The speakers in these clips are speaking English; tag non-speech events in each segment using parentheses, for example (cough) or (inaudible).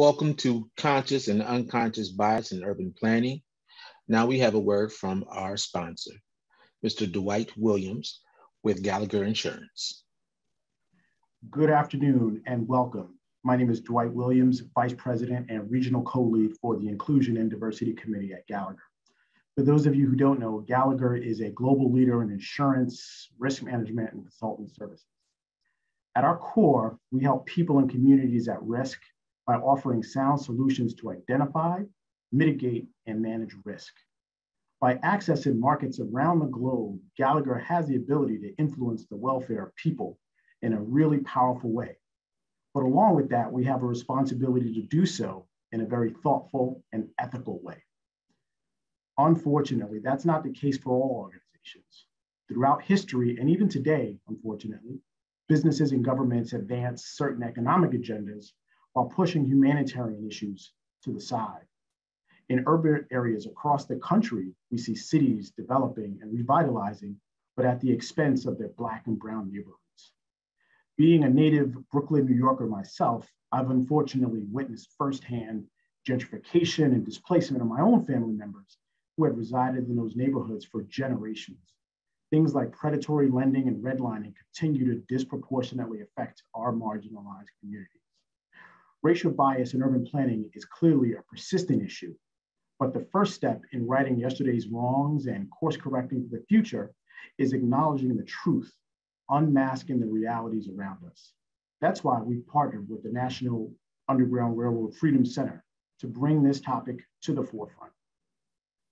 Welcome to Conscious and Unconscious Bias in Urban Planning. Now we have a word from our sponsor, Mr. Dwight Williams with Gallagher Insurance. Good afternoon and welcome. My name is Dwight Williams, Vice President and Regional Co-Lead for the Inclusion and Diversity Committee at Gallagher. For those of you who don't know, Gallagher is a global leader in insurance, risk management, and consulting services. At our core, we help people and communities at risk by offering sound solutions to identify, mitigate, and manage risk. By accessing markets around the globe, Gallagher has the ability to influence the welfare of people in a really powerful way. But along with that, we have a responsibility to do so in a very thoughtful and ethical way. Unfortunately, that's not the case for all organizations. Throughout history, and even today, unfortunately, businesses and governments advance certain economic agendas while pushing humanitarian issues to the side. In urban areas across the country, we see cities developing and revitalizing, but at the expense of their Black and Brown neighborhoods. Being a native Brooklyn, New Yorker myself, I've unfortunately witnessed firsthand gentrification and displacement of my own family members who had resided in those neighborhoods for generations. Things like predatory lending and redlining continue to disproportionately affect our marginalized communities. Racial bias in urban planning is clearly a persistent issue, but the first step in righting yesterday's wrongs and course correcting for the future is acknowledging the truth, unmasking the realities around us. That's why we partnered with the National Underground Railroad Freedom Center to bring this topic to the forefront.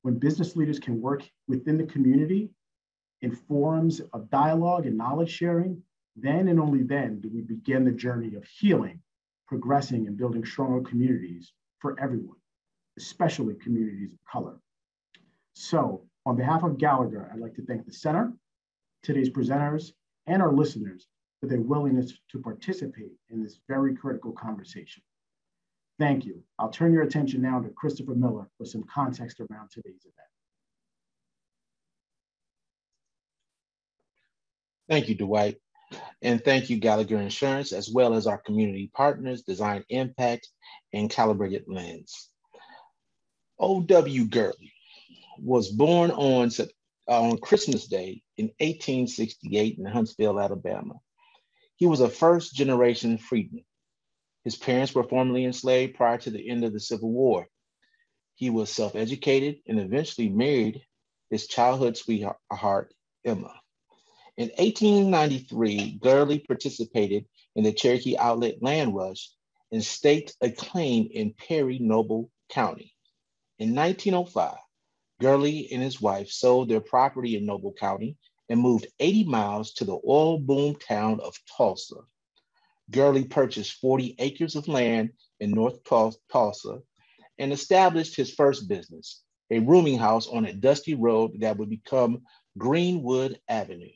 When business leaders can work within the community in forums of dialogue and knowledge sharing, then and only then do we begin the journey of healing progressing and building stronger communities for everyone, especially communities of color. So on behalf of Gallagher, I'd like to thank the center, today's presenters, and our listeners for their willingness to participate in this very critical conversation. Thank you. I'll turn your attention now to Christopher Miller for some context around today's event. Thank you, Dwight. And thank you, Gallagher Insurance, as well as our community partners, Design Impact, and Calibrated Lens. O.W. Gurley was born on, uh, on Christmas Day in 1868 in Huntsville, Alabama. He was a first generation freedman. His parents were formerly enslaved prior to the end of the Civil War. He was self educated and eventually married his childhood sweetheart, Emma. In 1893, Gurley participated in the Cherokee Outlet Land Rush and staked a claim in Perry Noble County. In 1905, Gurley and his wife sold their property in Noble County and moved 80 miles to the oil boom town of Tulsa. Gurley purchased 40 acres of land in North Tulsa and established his first business, a rooming house on a dusty road that would become Greenwood Avenue.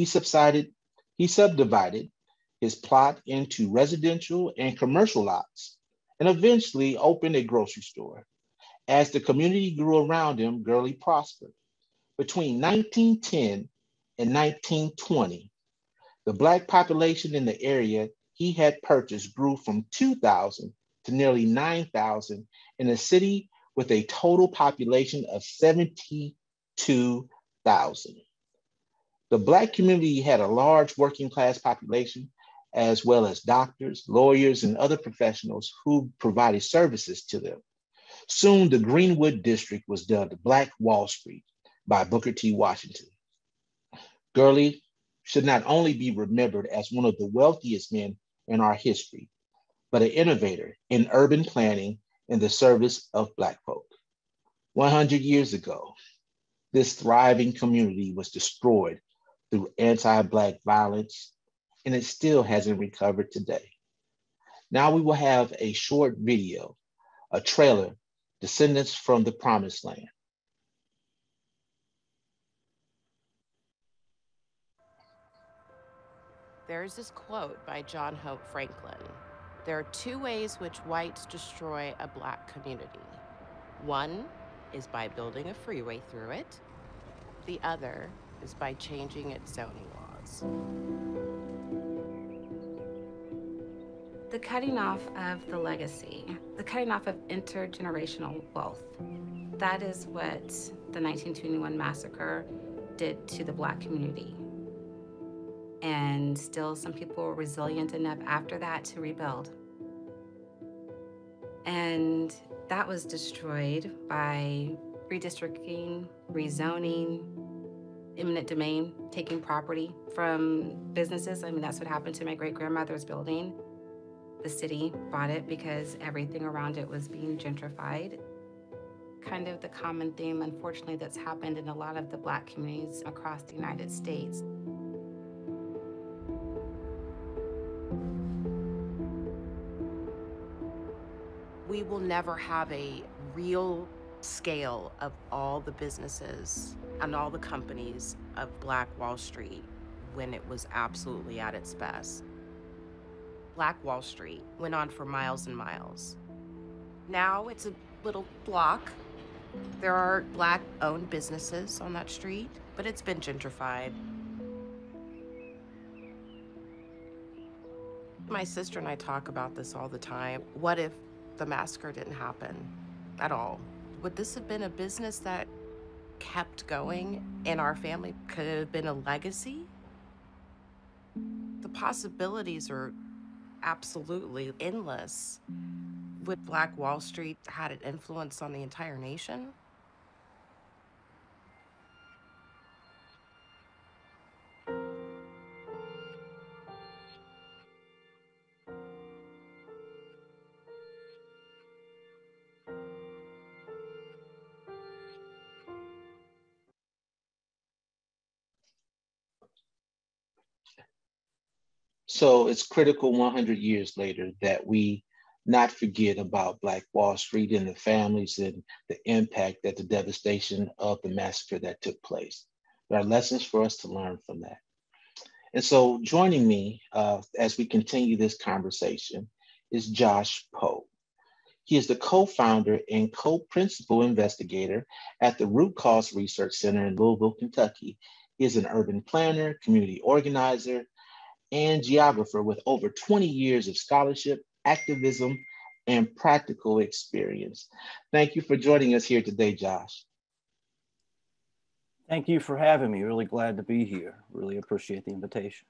He subsided, he subdivided his plot into residential and commercial lots and eventually opened a grocery store. As the community grew around him, Gurley prospered. Between 1910 and 1920, the Black population in the area he had purchased grew from 2,000 to nearly 9,000 in a city with a total population of 72,000. The Black community had a large working class population, as well as doctors, lawyers, and other professionals who provided services to them. Soon, the Greenwood District was dubbed Black Wall Street by Booker T. Washington. Gurley should not only be remembered as one of the wealthiest men in our history, but an innovator in urban planning in the service of Black folk. 100 years ago, this thriving community was destroyed through anti Black violence, and it still hasn't recovered today. Now we will have a short video, a trailer, Descendants from the Promised Land. There's this quote by John Hope Franklin. There are two ways which whites destroy a black community. One is by building a freeway through it. The other is by changing its zoning laws. The cutting off of the legacy, the cutting off of intergenerational wealth. That is what the 1921 massacre did to the Black community. And still, some people were resilient enough after that to rebuild. And that was destroyed by redistricting, rezoning, eminent domain, taking property from businesses. I mean, that's what happened to my great grandmother's building. The city bought it because everything around it was being gentrified. Kind of the common theme, unfortunately, that's happened in a lot of the Black communities across the United States. We will never have a real scale of all the businesses and all the companies of Black Wall Street when it was absolutely at its best. Black Wall Street went on for miles and miles. Now it's a little block. There are black owned businesses on that street, but it's been gentrified. My sister and I talk about this all the time. What if the massacre didn't happen at all? Would this have been a business that kept going in our family? Could have been a legacy? The possibilities are absolutely endless. Would Black Wall Street had an influence on the entire nation? So it's critical 100 years later that we not forget about Black Wall Street and the families and the impact that the devastation of the massacre that took place. There are lessons for us to learn from that. And so joining me uh, as we continue this conversation is Josh Poe. He is the co-founder and co-principal investigator at the Root Cause Research Center in Louisville, Kentucky. He is an urban planner, community organizer, and geographer with over 20 years of scholarship, activism, and practical experience. Thank you for joining us here today, Josh. Thank you for having me. Really glad to be here. Really appreciate the invitation.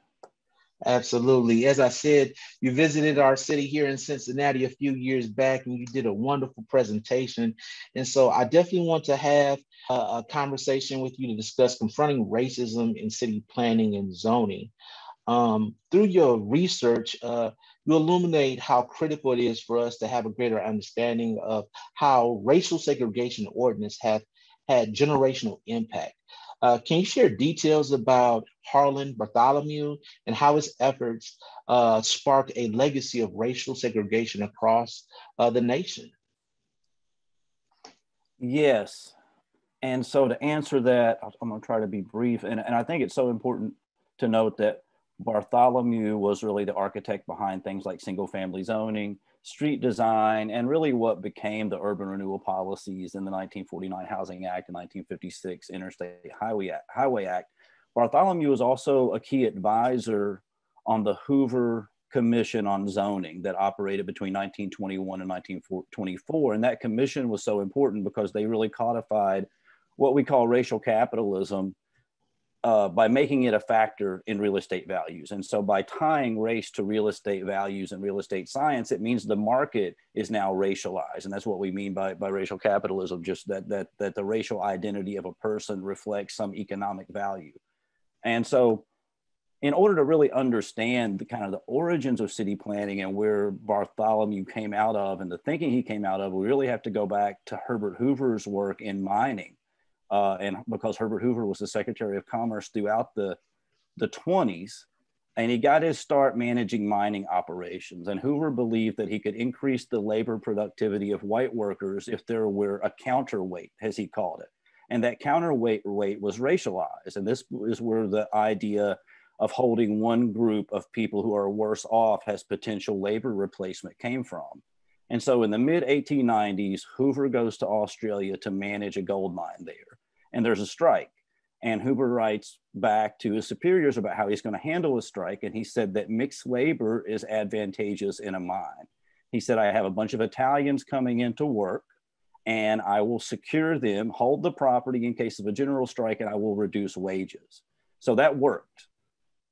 Absolutely. As I said, you visited our city here in Cincinnati a few years back and you did a wonderful presentation. And so I definitely want to have a, a conversation with you to discuss confronting racism in city planning and zoning. Um, through your research, uh, you illuminate how critical it is for us to have a greater understanding of how racial segregation ordinance have had generational impact. Uh, can you share details about Harlan Bartholomew and how his efforts uh, sparked a legacy of racial segregation across uh, the nation? Yes. And so to answer that, I'm going to try to be brief. And, and I think it's so important to note that Bartholomew was really the architect behind things like single family zoning, street design, and really what became the urban renewal policies in the 1949 Housing Act and 1956 Interstate Highway Act. Highway Act. Bartholomew was also a key advisor on the Hoover Commission on Zoning that operated between 1921 and 1924. And that commission was so important because they really codified what we call racial capitalism uh, by making it a factor in real estate values. And so by tying race to real estate values and real estate science, it means the market is now racialized. And that's what we mean by, by racial capitalism, just that, that, that the racial identity of a person reflects some economic value. And so in order to really understand the kind of the origins of city planning and where Bartholomew came out of and the thinking he came out of, we really have to go back to Herbert Hoover's work in mining uh, and because Herbert Hoover was the Secretary of Commerce throughout the, the 20s, and he got his start managing mining operations. And Hoover believed that he could increase the labor productivity of white workers if there were a counterweight, as he called it. And that counterweight weight was racialized. And this is where the idea of holding one group of people who are worse off as potential labor replacement came from. And so in the mid 1890s, Hoover goes to Australia to manage a gold mine there and there's a strike. And Hoover writes back to his superiors about how he's going to handle a strike. And he said that mixed labor is advantageous in a mine. He said, I have a bunch of Italians coming into work and I will secure them, hold the property in case of a general strike, and I will reduce wages. So that worked.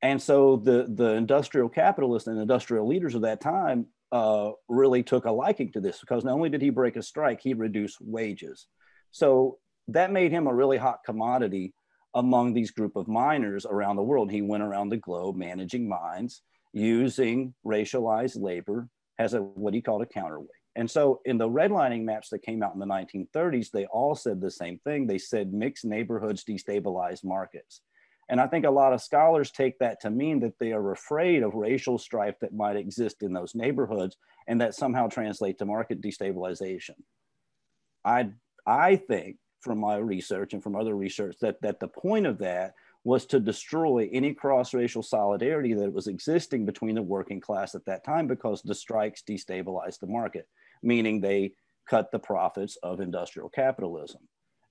And so the, the industrial capitalists and industrial leaders of that time uh, really took a liking to this because not only did he break a strike, he reduced wages. So that made him a really hot commodity among these group of miners around the world. He went around the globe managing mines using racialized labor as a what he called a counterweight. And so in the redlining maps that came out in the 1930s, they all said the same thing. They said mixed neighborhoods destabilize markets. And I think a lot of scholars take that to mean that they are afraid of racial strife that might exist in those neighborhoods and that somehow translate to market destabilization. I, I think from my research and from other research that, that the point of that was to destroy any cross-racial solidarity that was existing between the working class at that time because the strikes destabilized the market, meaning they cut the profits of industrial capitalism.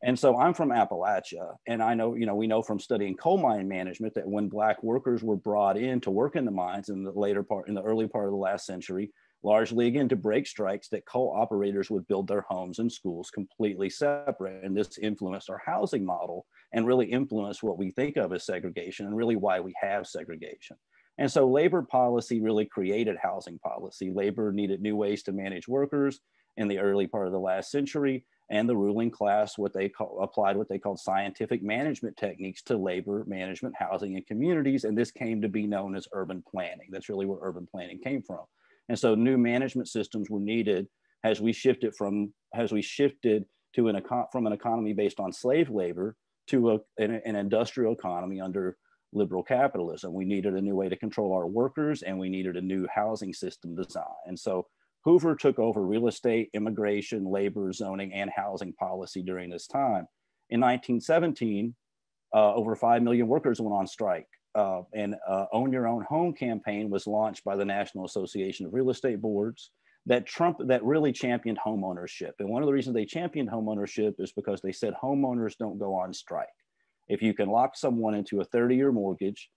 And so I'm from Appalachia, and I know, you know, we know from studying coal mine management that when black workers were brought in to work in the mines in the later part, in the early part of the last century, largely again to break strikes, that coal operators would build their homes and schools completely separate. And this influenced our housing model and really influenced what we think of as segregation and really why we have segregation. And so labor policy really created housing policy. Labor needed new ways to manage workers in the early part of the last century and the ruling class what they call, applied what they called scientific management techniques to labor management housing and communities and this came to be known as urban planning that's really where urban planning came from and so new management systems were needed as we shifted from as we shifted to an from an economy based on slave labor to a, an, an industrial economy under liberal capitalism we needed a new way to control our workers and we needed a new housing system design and so Hoover took over real estate, immigration, labor, zoning, and housing policy during this time. In 1917, uh, over 5 million workers went on strike. Uh, and uh, Own Your Own Home campaign was launched by the National Association of Real Estate Boards that Trump that really championed homeownership. And one of the reasons they championed homeownership is because they said homeowners don't go on strike. If you can lock someone into a 30-year mortgage,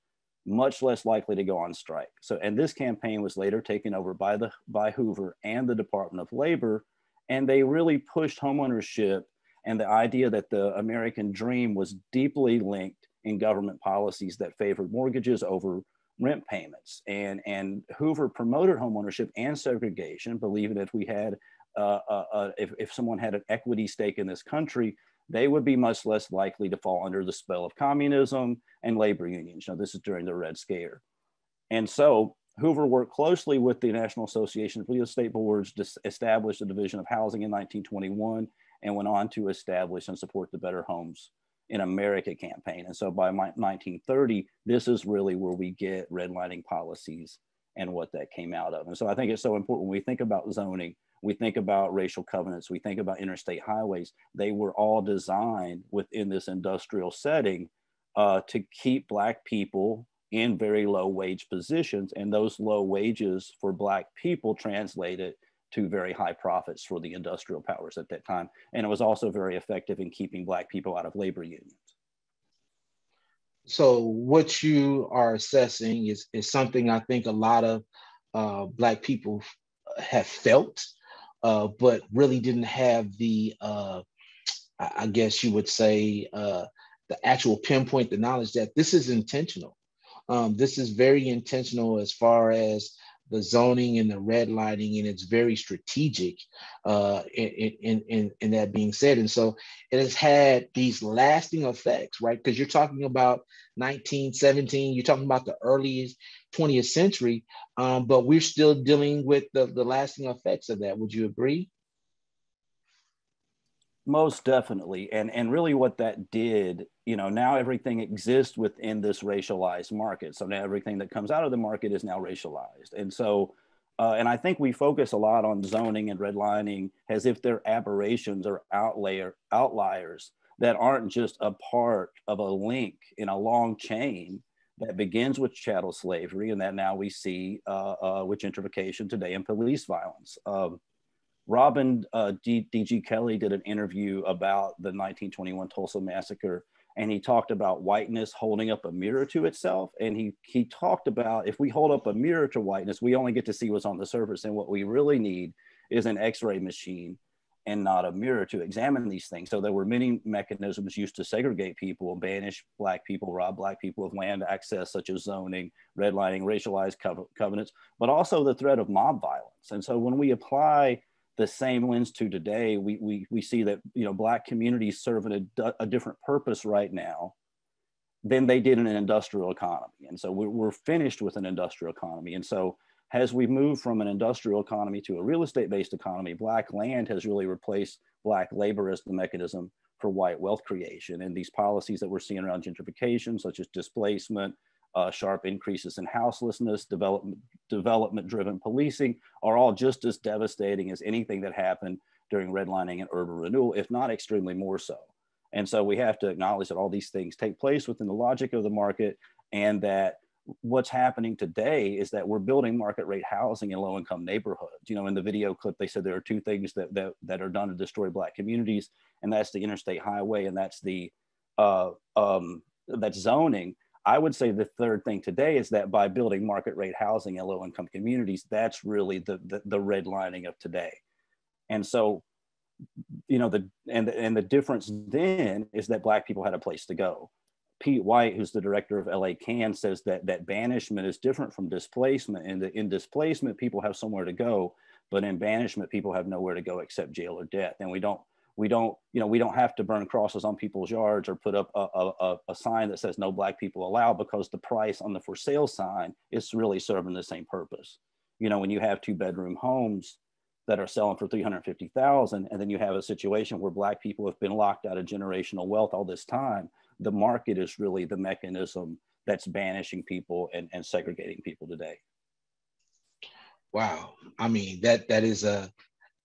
much less likely to go on strike. So, and this campaign was later taken over by the by Hoover and the Department of Labor, and they really pushed homeownership and the idea that the American dream was deeply linked in government policies that favored mortgages over rent payments. And and Hoover promoted homeownership and segregation, believing that if we had uh, uh, uh, if, if someone had an equity stake in this country, they would be much less likely to fall under the spell of communism and labor unions. Now, this is during the Red Scare. And so Hoover worked closely with the National Association of Real Estate Boards to establish the Division of Housing in 1921 and went on to establish and support the Better Homes in America campaign. And so by 1930, this is really where we get redlining policies and what that came out of. And so I think it's so important when we think about zoning we think about racial covenants, we think about interstate highways, they were all designed within this industrial setting uh, to keep Black people in very low wage positions. And those low wages for Black people translated to very high profits for the industrial powers at that time. And it was also very effective in keeping Black people out of labor unions. So, what you are assessing is, is something I think a lot of uh, Black people have felt uh, but really didn't have the, uh, I guess you would say, uh, the actual pinpoint the knowledge that this is intentional. Um, this is very intentional as far as the zoning and the redlining, and it's very strategic uh, in, in, in, in that being said. And so it has had these lasting effects, right? Because you're talking about 1917, you're talking about the earliest 20th century, um, but we're still dealing with the, the lasting effects of that. Would you agree? Most definitely. And, and really what that did, you know, now everything exists within this racialized market. So now everything that comes out of the market is now racialized. And so, uh, and I think we focus a lot on zoning and redlining as if they're aberrations or outlier, outliers that aren't just a part of a link in a long chain that begins with chattel slavery and that now we see uh, uh, with gentrification today and police violence. Um, Robin uh, D.G. Kelley did an interview about the 1921 Tulsa massacre and he talked about whiteness holding up a mirror to itself and he he talked about if we hold up a mirror to whiteness we only get to see what's on the surface and what we really need is an x-ray machine and not a mirror to examine these things so there were many mechanisms used to segregate people banish black people rob black people of land access such as zoning redlining racialized covenants but also the threat of mob violence and so when we apply the same lens to today, we, we, we see that you know black communities serve a, a different purpose right now than they did in an industrial economy. And so we're, we're finished with an industrial economy. And so as we move from an industrial economy to a real estate based economy, black land has really replaced black labor as the mechanism for white wealth creation. And these policies that we're seeing around gentrification, such as displacement, uh, sharp increases in houselessness, development, development driven policing are all just as devastating as anything that happened during redlining and urban renewal, if not extremely more so. And so we have to acknowledge that all these things take place within the logic of the market and that what's happening today is that we're building market rate housing in low income neighborhoods. You know, in the video clip, they said there are two things that, that, that are done to destroy black communities, and that's the interstate highway and that's the uh, um, that's zoning. I would say the third thing today is that by building market rate housing in low income communities, that's really the, the, the redlining of today. And so, you know, the and, and the difference then is that Black people had a place to go. Pete White, who's the director of LA CAN, says that that banishment is different from displacement. And in displacement, people have somewhere to go, but in banishment, people have nowhere to go except jail or death. And we don't we don't you know we don't have to burn crosses on people's yards or put up a, a, a, sign that says no black people allowed because the price on the for sale sign is really serving the same purpose. You know when you have two bedroom homes that are selling for 350000 and then you have a situation where black people have been locked out of generational wealth all this time the market is really the mechanism that's banishing people and, and segregating people today. Wow. I mean that that is a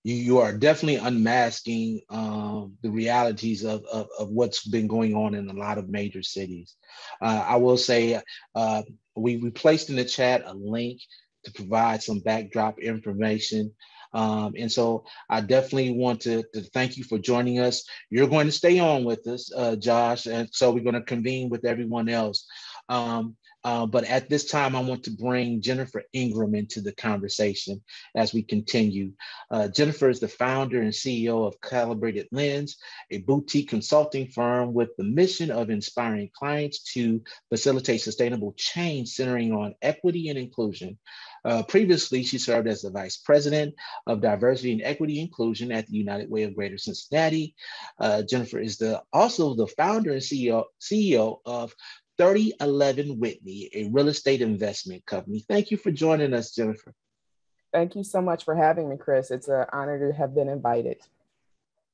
you, you are definitely unmasking um, the realities of, of, of, what's been going on in a lot of major cities. Uh, I will say uh, we, we placed in the chat a link to provide some backdrop information. Um, and so I definitely want to, to, thank you for joining us. You're going to stay on with us, uh, Josh, and so we're going to convene with everyone else. Um, uh, but at this time, I want to bring Jennifer Ingram into the conversation as we continue. Uh, Jennifer is the founder and CEO of Calibrated Lens, a boutique consulting firm with the mission of inspiring clients to facilitate sustainable change centering on equity and inclusion. Uh, previously, she served as the Vice President of Diversity and Equity Inclusion at the United Way of Greater Cincinnati. Uh, Jennifer is the also the founder and CEO, CEO of 3011 Whitney, a real estate investment company. Thank you for joining us, Jennifer. Thank you so much for having me, Chris. It's an honor to have been invited.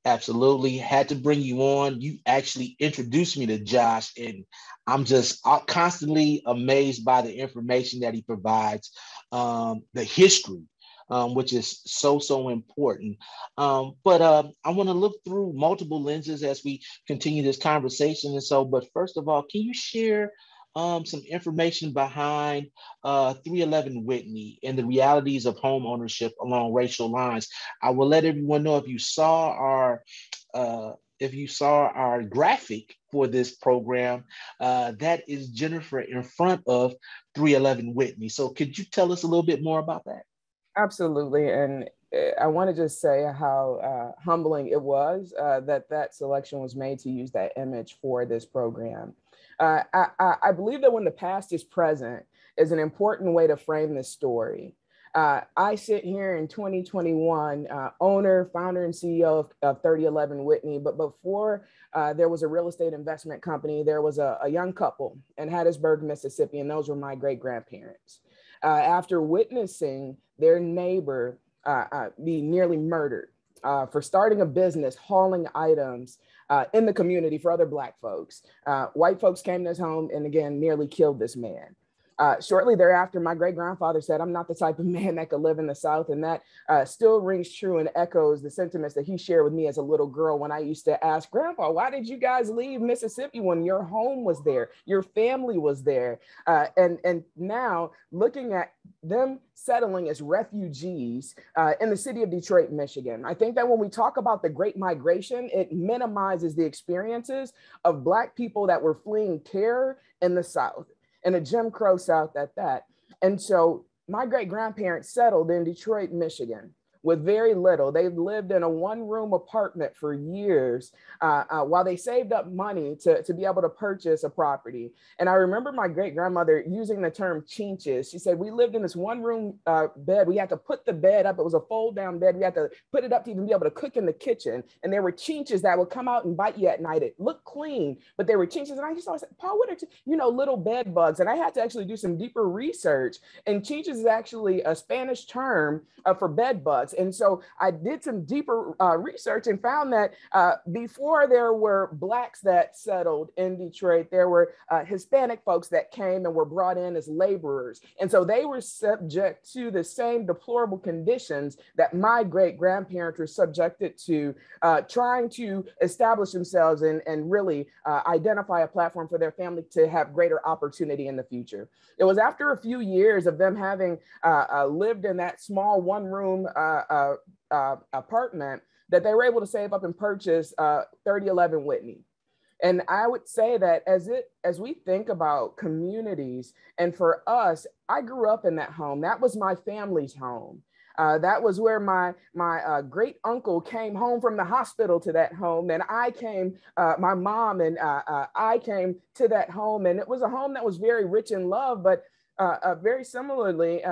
Absolutely. Had to bring you on. You actually introduced me to Josh, and I'm just uh, constantly amazed by the information that he provides, um, the history um, which is so, so important. Um, but uh, I want to look through multiple lenses as we continue this conversation. And so, but first of all, can you share um, some information behind uh, 311 Whitney and the realities of home ownership along racial lines? I will let everyone know if you saw our uh, if you saw our graphic for this program, uh, that is Jennifer in front of 311 Whitney. So could you tell us a little bit more about that? Absolutely. And eh, I want to just say how uh, humbling it was uh, that that selection was made to use that image for this program. Uh, I, I, believe that when the past is present is an important way to frame this story. Uh, I sit here in 2021, uh, owner, founder, and CEO of, of 3011 Whitney. But before uh, there was a real estate investment company, there was a, a young couple in Hattiesburg, Mississippi, and those were my great grandparents uh, after witnessing their neighbor uh, uh, be nearly murdered uh, for starting a business hauling items uh, in the community for other Black folks. White folks came to his home and again nearly killed this man. Uh, shortly thereafter, my great grandfather said, I'm not the type of (laughs) man that could live in the South. And that uh, still rings true and echoes the sentiments that he shared with me as a little girl when I used to ask, Grandpa, why did you guys leave Mississippi when your home was there? Your family was there. Uh, and, and now looking at them settling as refugees uh, in the city of Detroit, Michigan. I think that when we talk about the Great Migration, it minimizes the experiences of Black people that were fleeing terror in the South and a Jim Crow South at that. And so my great grandparents settled in Detroit, Michigan with very little. They lived in a one room apartment for years uh, uh, while they saved up money to, to be able to purchase a property. And I remember my great grandmother using the term chinches. She said, We lived in this one room uh, bed. We had to put the bed up. It was a fold down bed. We had to put it up to even be able to cook in the kitchen. And there were chinches that would come out and bite you at night. It looked clean, but there were chinches. And I just always said, Paul, what are, you know, little bed bugs? And I had to actually do some deeper research. And chinches is actually a Spanish term uh, for bed bugs. And so I did some deeper uh, research and found that uh, before there were Blacks that settled in Detroit, there were uh, Hispanic folks that came and were brought in as laborers. And so they were subject to the same deplorable conditions that my great grandparents were subjected to, uh, trying to establish themselves and, and really uh, identify a platform for their family to have greater opportunity in the future. It was after a few years of them having uh, lived in that small one room uh, uh, uh, apartment that they were able to save up and purchase uh, 3011 Whitney. And I would say that as it as we think about communities, and for us, I grew up in that home. That was my family's home. Uh, that was where my my uh, great uncle came home from the hospital to that home, and I came. Uh, my mom and uh, I came to that home, and it was a home that was very rich in love, but very similarly,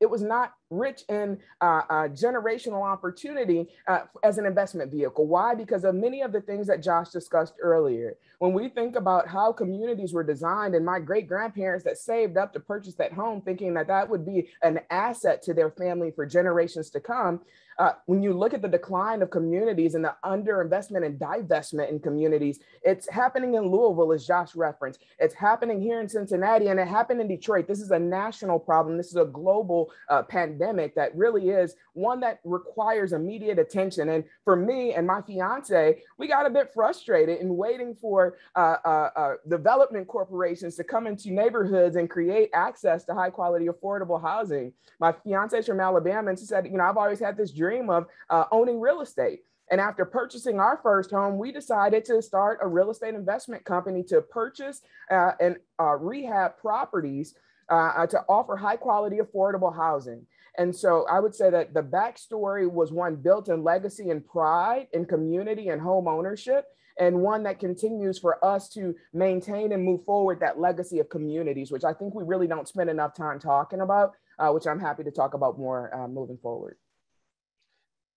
it was not rich in uh, uh, generational opportunity uh, as an investment vehicle. Why? Because of many of the things that Josh discussed earlier. When we think about how communities were designed, and my great grandparents that saved up to purchase that home, thinking that that would be an asset to their family for generations to come, uh, when you look at the decline of communities and the underinvestment and divestment in communities, it's happening in Louisville, as Josh referenced. It's happening here in Cincinnati, and it happened in Detroit. This is a national problem. This is a global uh, pandemic that really is one that requires immediate attention. And for me and my fiance, we got a bit frustrated in waiting for uh, uh, uh development corporations to come into neighborhoods and create access to high quality, affordable housing. My fiance is from Alabama, and she said, you know, I've always had this dream of uh, owning real estate. And after purchasing our first home, we decided to start a real estate investment company to purchase uh, and uh, rehab properties uh, to offer high quality, affordable housing. And so I would say that the backstory was one built in legacy and pride in community and home ownership, and one that continues for us to maintain and move forward that legacy of communities, which I think we really don't spend enough time talking about, uh, which I'm happy to talk about more uh, moving forward.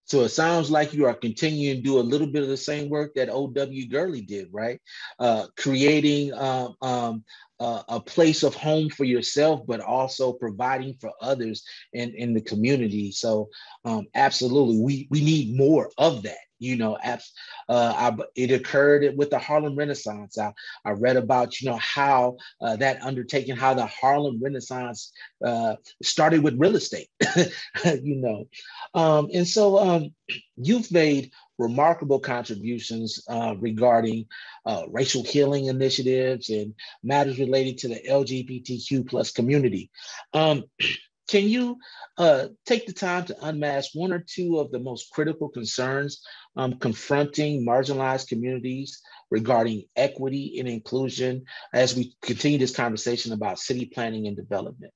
So it sounds like you are continuing to do a little bit of the same work that O.W. Gurley did, right? Uh, creating um, uh, a place of home for yourself, but also providing for others in, in the community. So um, absolutely, we, we need more of that. You know, abs- uh, I, it occurred with the Harlem Renaissance. I, I read about, you know, how uh, that undertaking, how the Harlem Renaissance uh, started with real estate, (laughs) you know. Um, and so um, you've made remarkable contributions uh, regarding uh, racial healing initiatives and matters related to the LGBTQ plus community. Um, can you uh, take the time to unmask one or two of the most critical concerns um, confronting marginalized communities regarding equity and inclusion as we continue this conversation about city planning and development?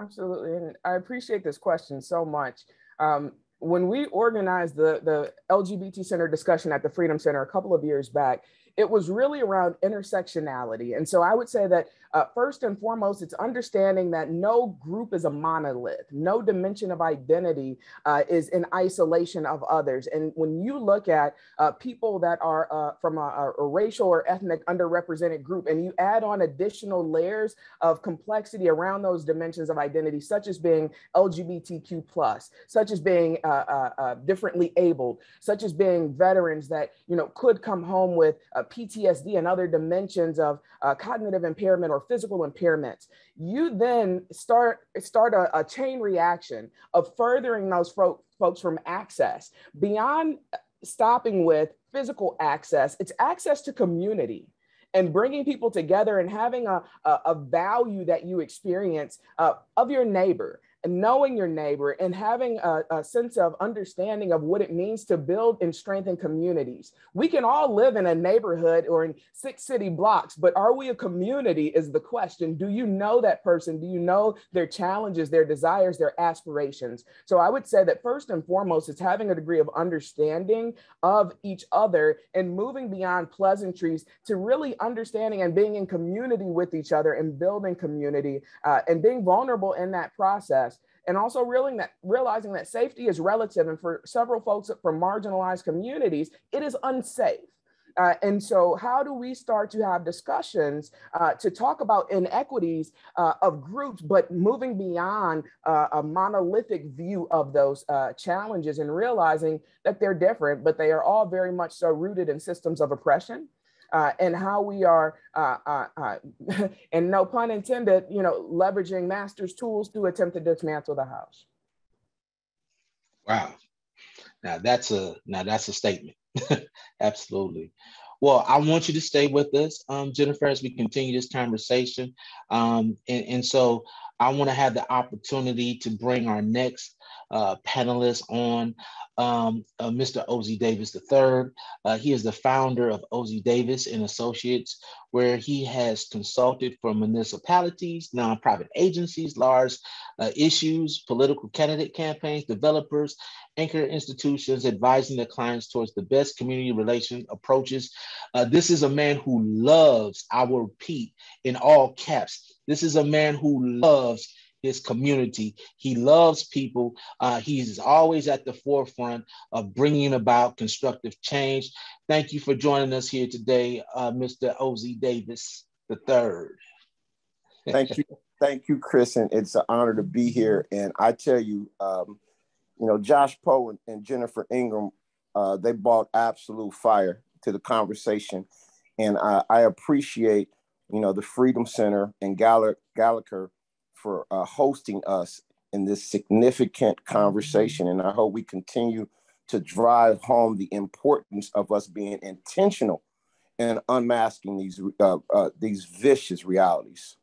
Absolutely. And I appreciate this question so much. Um, when we organized the, the LGBT Center discussion at the Freedom Center a couple of years back, it was really around intersectionality. And so I would say that uh, first and foremost, it's understanding that no group is a monolith. No dimension of identity uh, is in isolation of others. And when you look at uh, people that are uh, from a, a, racial or ethnic underrepresented group, and you add on additional layers of complexity around those dimensions of identity, such as being LGBTQ plus, such as being uh, uh, differently abled, such as being veterans that you know could come home with PTSD and other dimensions of cognitive impairment or physical impairments, you then start start a, a chain reaction of furthering those fo- folks from access beyond stopping with physical access. It's access to community and bringing people together and having a, a, a value that you experience uh, of your neighbor knowing your neighbor and having a, a, sense of understanding of what it means to build and strengthen communities. We can all live in a neighborhood or in six city blocks, but are we a community is the question. Do you know that person? Do you know their challenges, their desires, their aspirations? So I would say that first and foremost, it's having a degree of understanding of each other and moving beyond pleasantries to really understanding and being in community with each other and building community uh, and being vulnerable in that process and also realizing that realizing that safety is relative and for several folks from marginalized communities it is unsafe. Uh, and so, how do we start to have discussions uh, to talk about inequities uh, of groups, but moving beyond uh, a monolithic view of those uh, challenges and realizing that they're different, but they are all very much so rooted in systems of oppression uh, and how we are, uh, uh, uh (laughs) and no pun intended, you know, leveraging master's tools to attempt to dismantle the house. Wow. Now that's a now that's a statement. (laughs) Absolutely. Well, I want you to stay with us, um, Jennifer, as we continue this conversation. Um, and, and so I want to have the opportunity to bring our next uh, panelist on um, uh, Mr. Ozzie Davis III. Uh, he is the founder of Ozzie Davis and Associates, where he has consulted for municipalities, nonprofit agencies, large uh, issues, political candidate campaigns, developers, anchor institutions, advising their clients towards the best community relation approaches. Uh, this is a man who loves, I will repeat in all caps, this is a man who loves his community. He loves people. Uh, he's always at the forefront of bringing about constructive change. Thank you for joining us here today, uh, Mr. Ozzie Davis III. Thank you. Thank you, Chris. And it's an honor to be here. And I tell you, um, you know, Josh Poe and, and Jennifer Ingram, uh, they brought absolute fire to the conversation. And I, I appreciate, you know, the Freedom Center and Gallagher for uh, hosting us in this significant conversation. And I hope we continue to drive home the importance of us being intentional and unmasking these uh, uh, these vicious realities.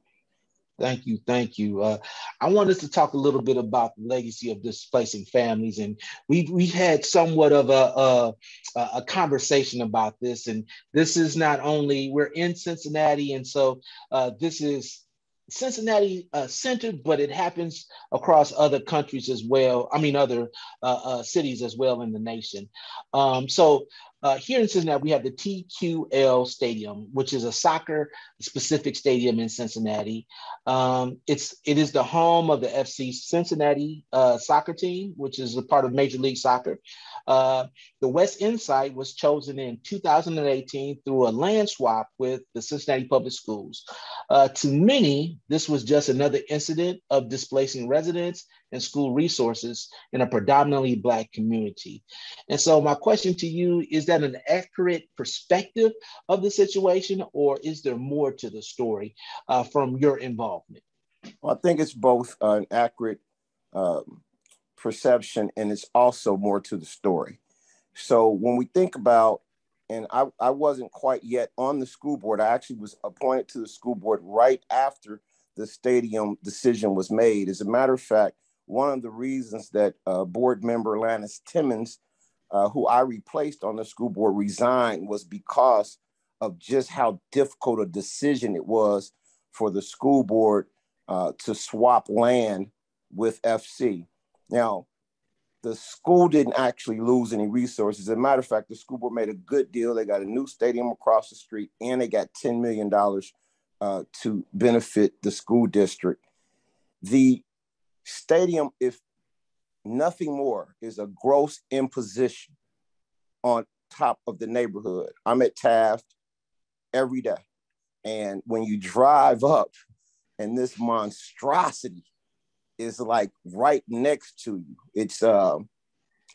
Thank you, thank you. Uh, I want us to talk a little bit about the legacy of displacing families, and we we had somewhat of a, a, a conversation about this. And this is not only we're in Cincinnati, and so uh, this is Cincinnati uh, centered, but it happens across other countries as well. I mean, other uh, uh, cities as well in the nation. Um, so uh, here in Cincinnati, we have the TQL Stadium, which is a soccer specific stadium in Cincinnati. Um, it's it is the home of the FC Cincinnati uh, soccer team, which is a part of Major League Soccer. Uh, the West End site was chosen in 2018 through a land swap with the Cincinnati Public Schools. Uh, to many, this was just another incident of displacing residents and school resources in a predominantly Black community. And so, my question to you is that an accurate perspective of the situation, or is there more to the story uh, from your involvement? Well, I think it's both an accurate um, perception and it's also more to the story. So, when we think about and I, I wasn't quite yet on the school board. I actually was appointed to the school board right after the stadium decision was made. As a matter of fact, one of the reasons that uh, board member Lannis Timmons, uh, who I replaced on the school board, resigned was because of just how difficult a decision it was for the school board uh, to swap land with FC. Now, the school didn't actually lose any resources. As a matter of fact, the school board made a good deal. They got a new stadium across the street and they got $10 million uh, to benefit the school district. The Stadium, if nothing more, is a gross imposition on top of the neighborhood. I'm at Taft every day. And when you drive up and this monstrosity is like right next to you, it's uh,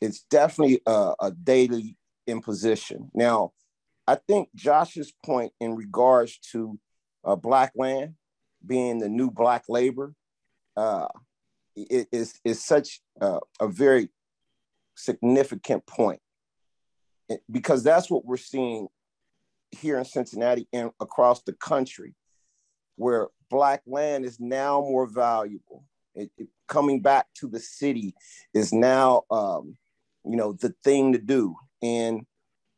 it's definitely a, a daily imposition. Now, I think Josh's point in regards to uh, Black land being the new black labor uh, is, is such a, a very significant point because that's what we're seeing here in Cincinnati and across the country, where Black land is now more valuable. It, it, coming back to the city is now, um, you know, the thing to do. And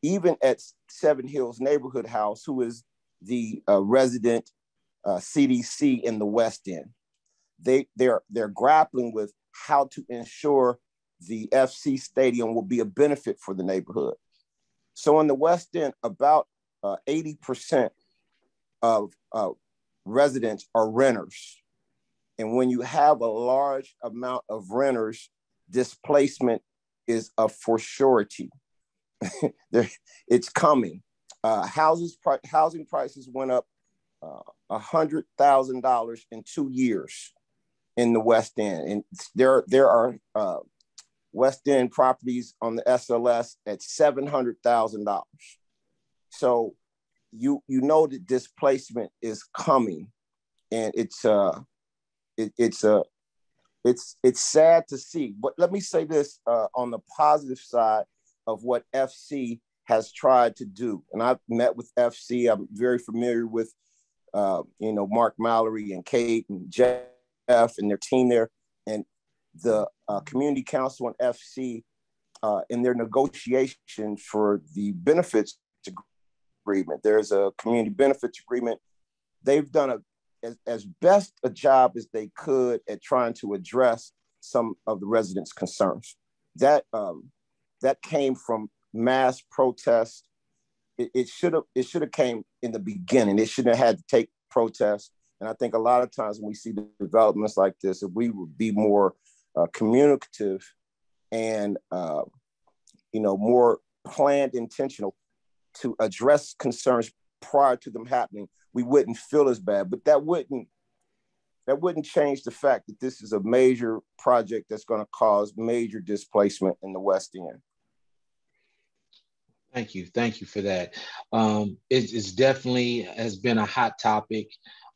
even at Seven Hills Neighborhood House, who is the uh, resident uh, CDC in the West End, they they're they're grappling with how to ensure the FC stadium will be a benefit for the neighborhood. So in the West End, about uh, 80% of uh, residents are renters. And when you have a large amount of renters, displacement is a for surety. (laughs) it's coming. Uh, houses, housing prices went up uh, $100,000 in two years in the West End. And there, there are uh, West End properties on the SLS at $700,000. So you you know that displacement is coming and it's uh it, it's uh, it's it's sad to see but let me say this uh, on the positive side of what fc has tried to do and i've met with fc i'm very familiar with uh, you know mark mallory and kate and jeff and their team there and the uh, community council and fc uh, in their negotiations for the benefits agreement. There's a community benefits agreement. They've done a as, as best a job as they could at trying to address some of the residents' concerns. That um, that came from mass protest. It should have it should have came in the beginning. It shouldn't have had to take protest. And I think a lot of times when we see developments like this, if we would be more uh, communicative and uh, you know more planned, intentional, to address concerns prior to them happening, we wouldn't feel as bad. But that wouldn't that wouldn't change the fact that this is a major project that's going to cause major displacement in the West End. Thank you, thank you for that. Um, it, it's definitely has been a hot topic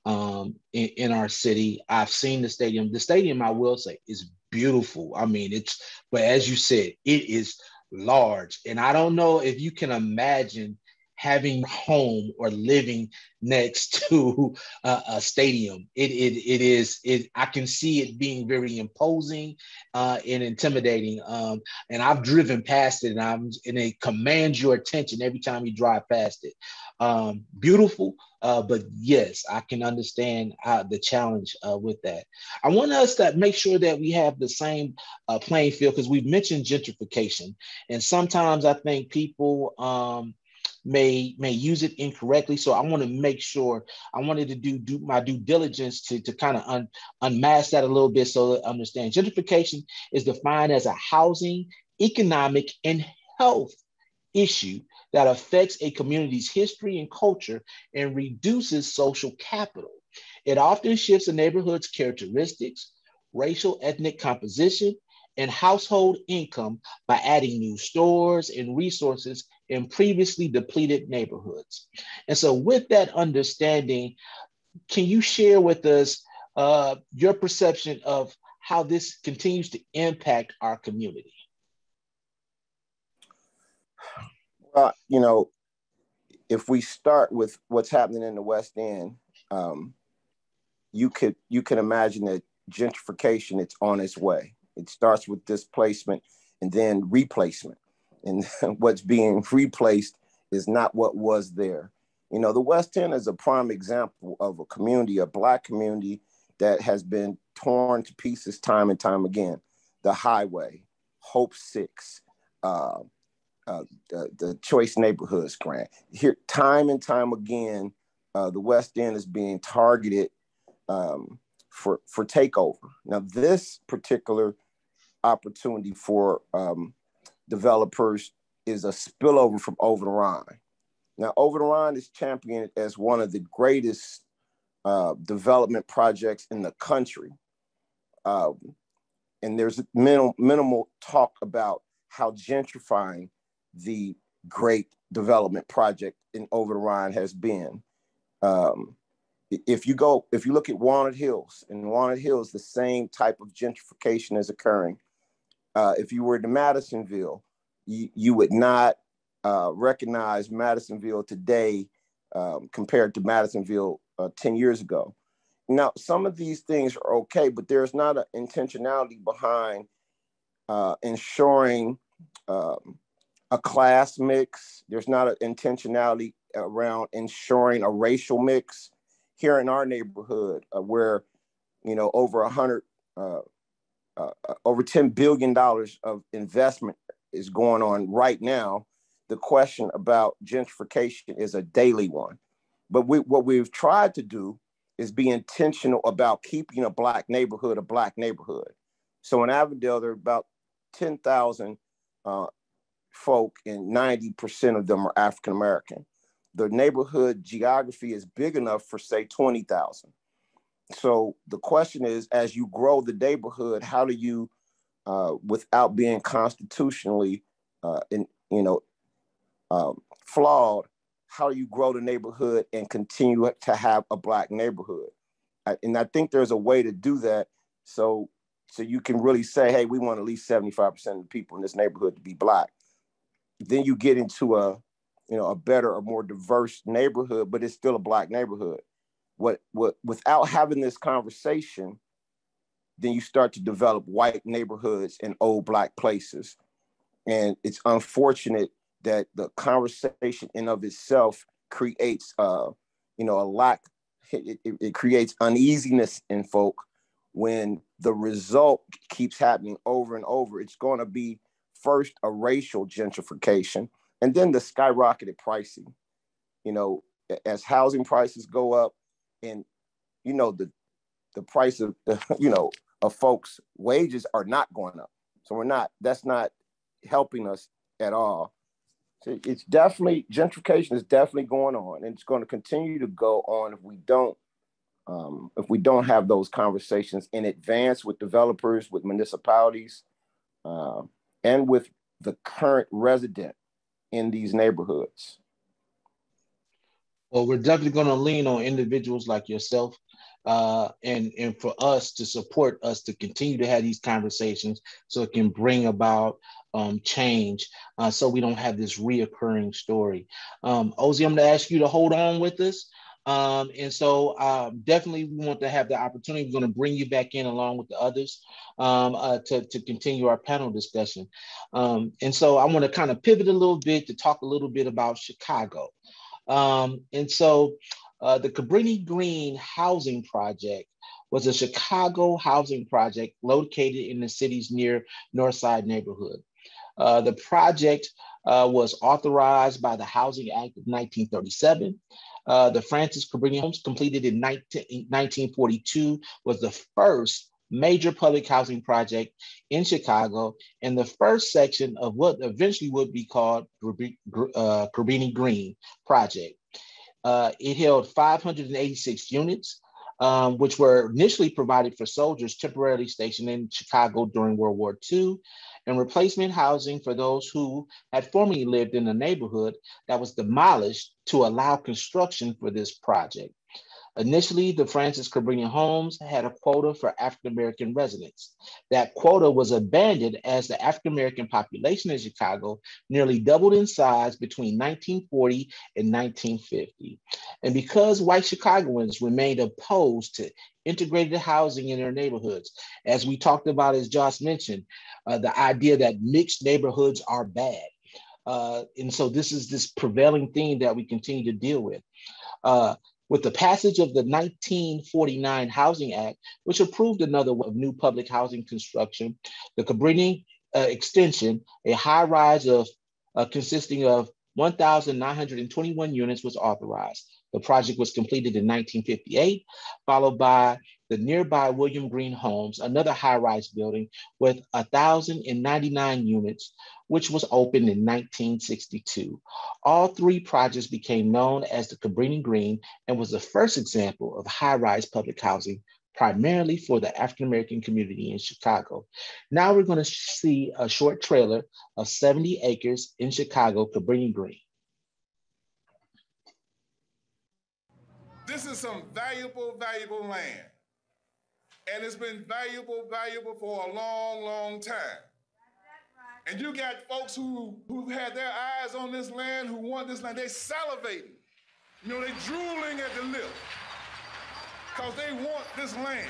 um, in, in our city. I've seen the stadium. The stadium, I will say, is beautiful. I mean, it's but as you said, it is large. And I don't know if you can imagine having home or living next (laughs) to a, a stadium. It, it, it is, it, I can see it being very imposing uh, and intimidating. Um, and I've driven past it and, I'm, and it commands your attention every time you drive past it. Um, beautiful, uh, but yes, I can understand how the challenge uh, with that. I want us to make sure that we have the same uh, playing field because we've mentioned gentrification, and sometimes I think people um, may may use it incorrectly. So I want to make sure I wanted to do, do my due diligence to, to kind of un, unmask that a little bit so that understand gentrification is defined as a housing, economic, and health issue that affects a community's history and culture and reduces social capital. It often shifts a neighborhood's characteristics, racial ethnic composition, and household income by adding new stores and resources in previously depleted neighborhoods. And so, with that understanding, can you share with us uh, your perception of how this continues to impact our community? Well, you know, if we start with what's happening in the West End, um, you could you can imagine that gentrification it's on its way. It starts with displacement and then replacement, and (laughs) what's being replaced is not what was there. You know, the West End is a prime example of a community, a Black community that has been torn to pieces time and time again. The Highway, Hope Six, uh, uh, the, the, Choice Neighborhoods Grant. Here, time and time again, uh, the West End is being targeted um, for for takeover. Now, this particular opportunity for um, developers is a spillover from Over the Rhine. Now, Over the Rhine is championed as one of the greatest uh, development projects in the country. Um, and there's minimal, minimal talk about how gentrifying the great development project in Over the Rhine has been. Um, if you go, if you look at Walnut Hills, in Walnut Hills, the same type of gentrification is occurring. Uh, if you were to Madisonville, you, you would not uh, recognize Madisonville today um, compared to Madisonville uh, 10 years ago. Now, some of these things are okay, but there's not an intentionality behind uh, ensuring um, a class mix. There's not an intentionality around ensuring a racial mix here in our neighborhood, uh, where you know over a hundred, uh, uh, over ten billion dollars of investment is going on right now. The question about gentrification is a daily one, but we, what we've tried to do is be intentional about keeping a black neighborhood a black neighborhood. So in Avondale, there are about 10,000 uh, folk and 90% of them are African American. The neighborhood geography is big enough for say 20,000. So the question is, as you grow the neighborhood, how do you, uh, without being constitutionally, uh, in, you know, um, flawed, how do you grow the neighborhood and continue to have a black neighborhood. And I think there's a way to do that. So, so you can really say, hey, we want at least 75% of the people in this neighborhood to be black. Then you get into a, you know, a better or more diverse neighborhood, but it's still a black neighborhood. What, what, without having this conversation, then you start to develop white neighborhoods in old black places. And it's unfortunate that the conversation in of itself creates uh you know a lack it, it, it creates uneasiness in folk when the result keeps happening over and over it's going to be first a racial gentrification and then the skyrocketed pricing you know as housing prices go up and you know the the price of (laughs) you know of folks wages are not going up so we're not that's not helping us at all so it's definitely gentrification is definitely going on, and it's going to continue to go on if we don't um, if we don't have those conversations in advance with developers, with municipalities, uh, and with the current resident in these neighborhoods. Well, we're definitely going to lean on individuals like yourself uh, and and for us to support us to continue to have these conversations so it can bring about um, change uh, so we don't have this reoccurring story. Um, Ozzy, I'm going to ask you to hold on with us. Um, and so um, definitely we want to have the opportunity. We're going to bring you back in along with the others um, uh, to, to continue our panel discussion. Um, and so I want to kind of pivot a little bit to talk a little bit about Chicago. Um, and so uh, the Cabrini Green Housing Project was a Chicago housing project located in the city's near North Side neighborhood. Uh, the project uh, was authorized by the Housing Act of 1937. Uh, the Francis Cabrini Homes, completed in 19, 1942, was the first major public housing project in Chicago and the first section of what eventually would be called uh, Cabrini Green Project. Uh, it held 586 units, um, which were initially provided for soldiers temporarily stationed in Chicago during World War II and replacement housing for those who had formerly lived in the neighborhood that was demolished to allow construction for this project. Initially, the Francis Cabrini homes had a quota for African American residents. That quota was abandoned as the African American population in Chicago nearly doubled in size between 1940 and 1950. And because white Chicagoans remained opposed to integrated housing in their neighborhoods, as we talked about, as Josh mentioned, uh, the idea that mixed neighborhoods are bad. Uh, and so this is this prevailing theme that we continue to deal with. Uh, with the passage of the 1949 Housing Act, which approved another of new public housing construction, the Cabrini uh, extension, a high rise of uh, consisting of 1,921 units was authorized. The project was completed in 1958, followed by the nearby William Green Homes, another high-rise building with 1,099 units, which was opened in 1962. All three projects became known as the Cabrini Green and was the first example of high-rise public housing primarily for the African American community in Chicago. Now we're going to see a short trailer of 70 acres in Chicago, Cabrini Green. This is some valuable, valuable land. And it's been valuable, valuable for a long, long time. And you got folks who, who've had their eyes on this land, who want this land, they're salivating. You know, they're drooling at the lip because they want this land.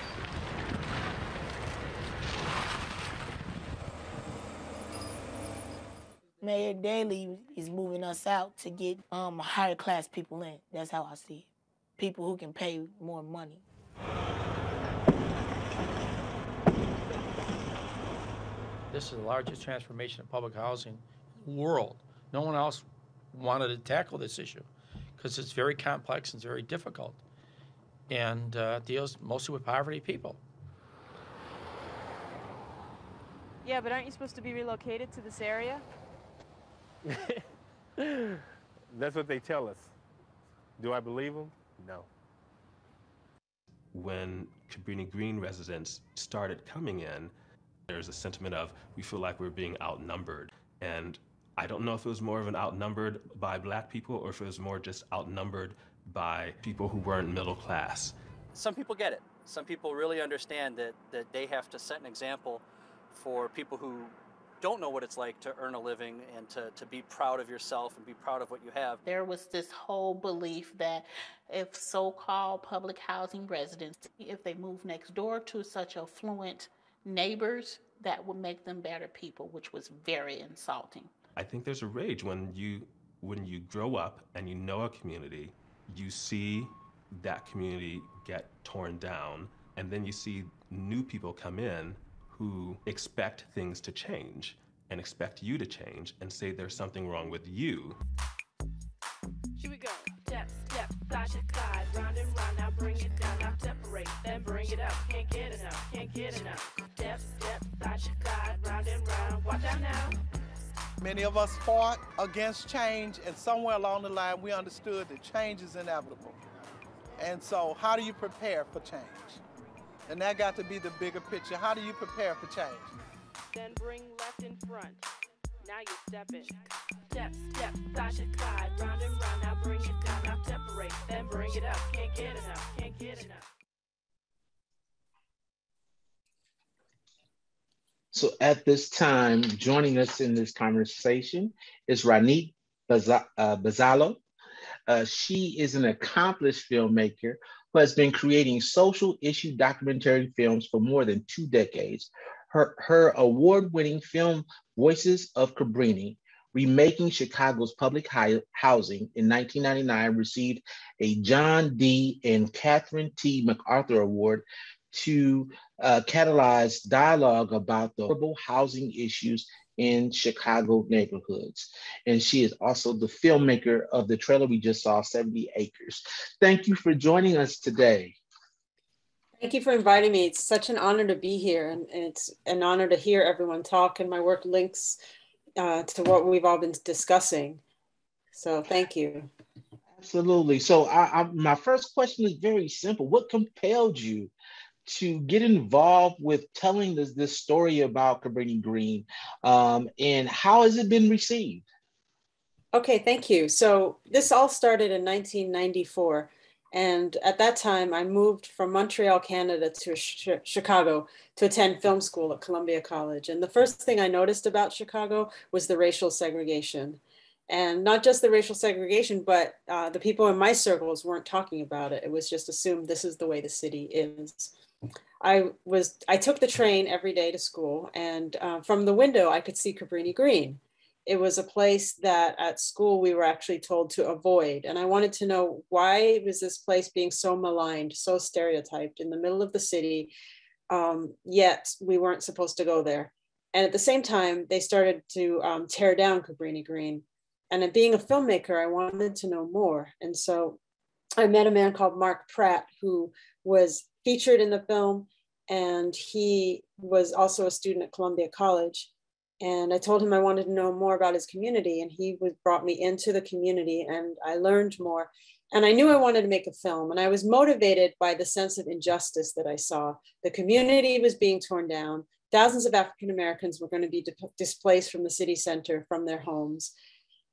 Mayor Daley is moving us out to get um, higher class people in. That's how I see it. People who can pay more money. This is the largest transformation of public housing in the world. No one else wanted to tackle this issue because it's very complex and it's very difficult and uh, deals mostly with poverty people. Yeah, but aren't you supposed to be relocated to this area? (laughs) That's what they tell us. Do I believe them? No. When Cabrini Green residents started coming in, there's a sentiment of we feel like we're being outnumbered. And I don't know if it was more of an outnumbered by black people or if it was more just outnumbered by people who weren't middle class. Some people get it. Some people really understand that, that they have to set an example for people who don't know what it's like to earn a living and to, to be proud of yourself and be proud of what you have. There was this whole belief that if so-called public housing residents, if they move next door to such affluent neighbors, that would make them better people, which was very insulting. I think there's a rage when you when you grow up and you know a community, you see that community get torn down, and then you see new people come in who expect things to change and expect you to change and say there's something wrong with you. Here we go. Step, step, side to side, round and round. Now bring it down, now separate, then bring it up. Can't get enough, can't get enough. Many of us fought against change, and somewhere along the line, we understood that change is inevitable. And so, how do you prepare for change? And that got to be the bigger picture. How do you prepare for change? Then bring left in front. Now you step in. Step, step, side to side, round and round. Now bring it down, now separate, then bring it up. Can't get enough, can't get enough. So at this time, joining us in this conversation is Ronit Bezalel. Uh, she is an accomplished filmmaker who has been creating social issue documentary films for more than two decades. Her, her award-winning film, Voices of Cabrini, Remaking Chicago's Public Housing in 1999 received a John D. and Catherine T. MacArthur Award to uh, catalyze dialogue about the horrible housing issues in Chicago neighborhoods. And she is also the filmmaker of the trailer we just saw, 70 Acres. Thank you for joining us today. Thank you for inviting me. It's such an honor to be here, and, and it's an honor to hear everyone talk, and my work links uh, to what we've all been discussing. So thank you. Absolutely. So I, I, my first question is very simple. What compelled you to get involved with telling this, this story about Cabrini Green um, and how has it been received? Okay, thank you. So this all started in 1994. And at that time, I moved from Montreal, Canada to sh Chicago to attend film school at Columbia College. And the first thing I noticed about Chicago was the racial segregation. And not just the racial segregation, but uh, the people in my circles weren't talking about it. It was just assumed this is the way the city is. I was I took the train every day to school, and uh, from the window I could see Cabrini Green. It was a place that at school we were actually told to avoid, and I wanted to know why was this place being so maligned, so stereotyped in the middle of the city, um, yet we weren't supposed to go there. And at the same time, they started to um, tear down Cabrini Green. And being a filmmaker, I wanted to know more, and so I met a man called Mark Pratt who was featured in the film, and he was also a student at Columbia College. And I told him I wanted to know more about his community, and he was, brought me into the community, and I learned more. And I knew I wanted to make a film, and I was motivated by the sense of injustice that I saw. The community was being torn down. Thousands of African Americans were going to be displaced from the city center, from their homes.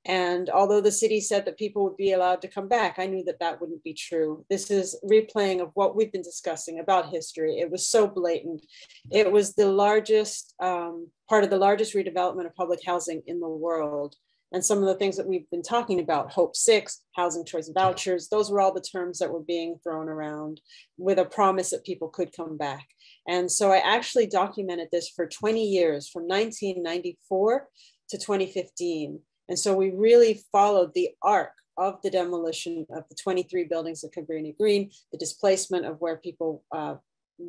And although the city said that people would be allowed to come back, I knew that that wouldn't be true. This is replaying of what we've been discussing about history. It was so blatant. It was the largest um, part of the largest redevelopment of public housing in the world. And some of the things that we've been talking about, Hope Six, housing choice vouchers, those were all the terms that were being thrown around with a promise that people could come back. And so I actually documented this for 20 years from 1994 to 2015. And so we really followed the arc of the demolition of the 23 buildings at Cabrini Green, the displacement of where people uh,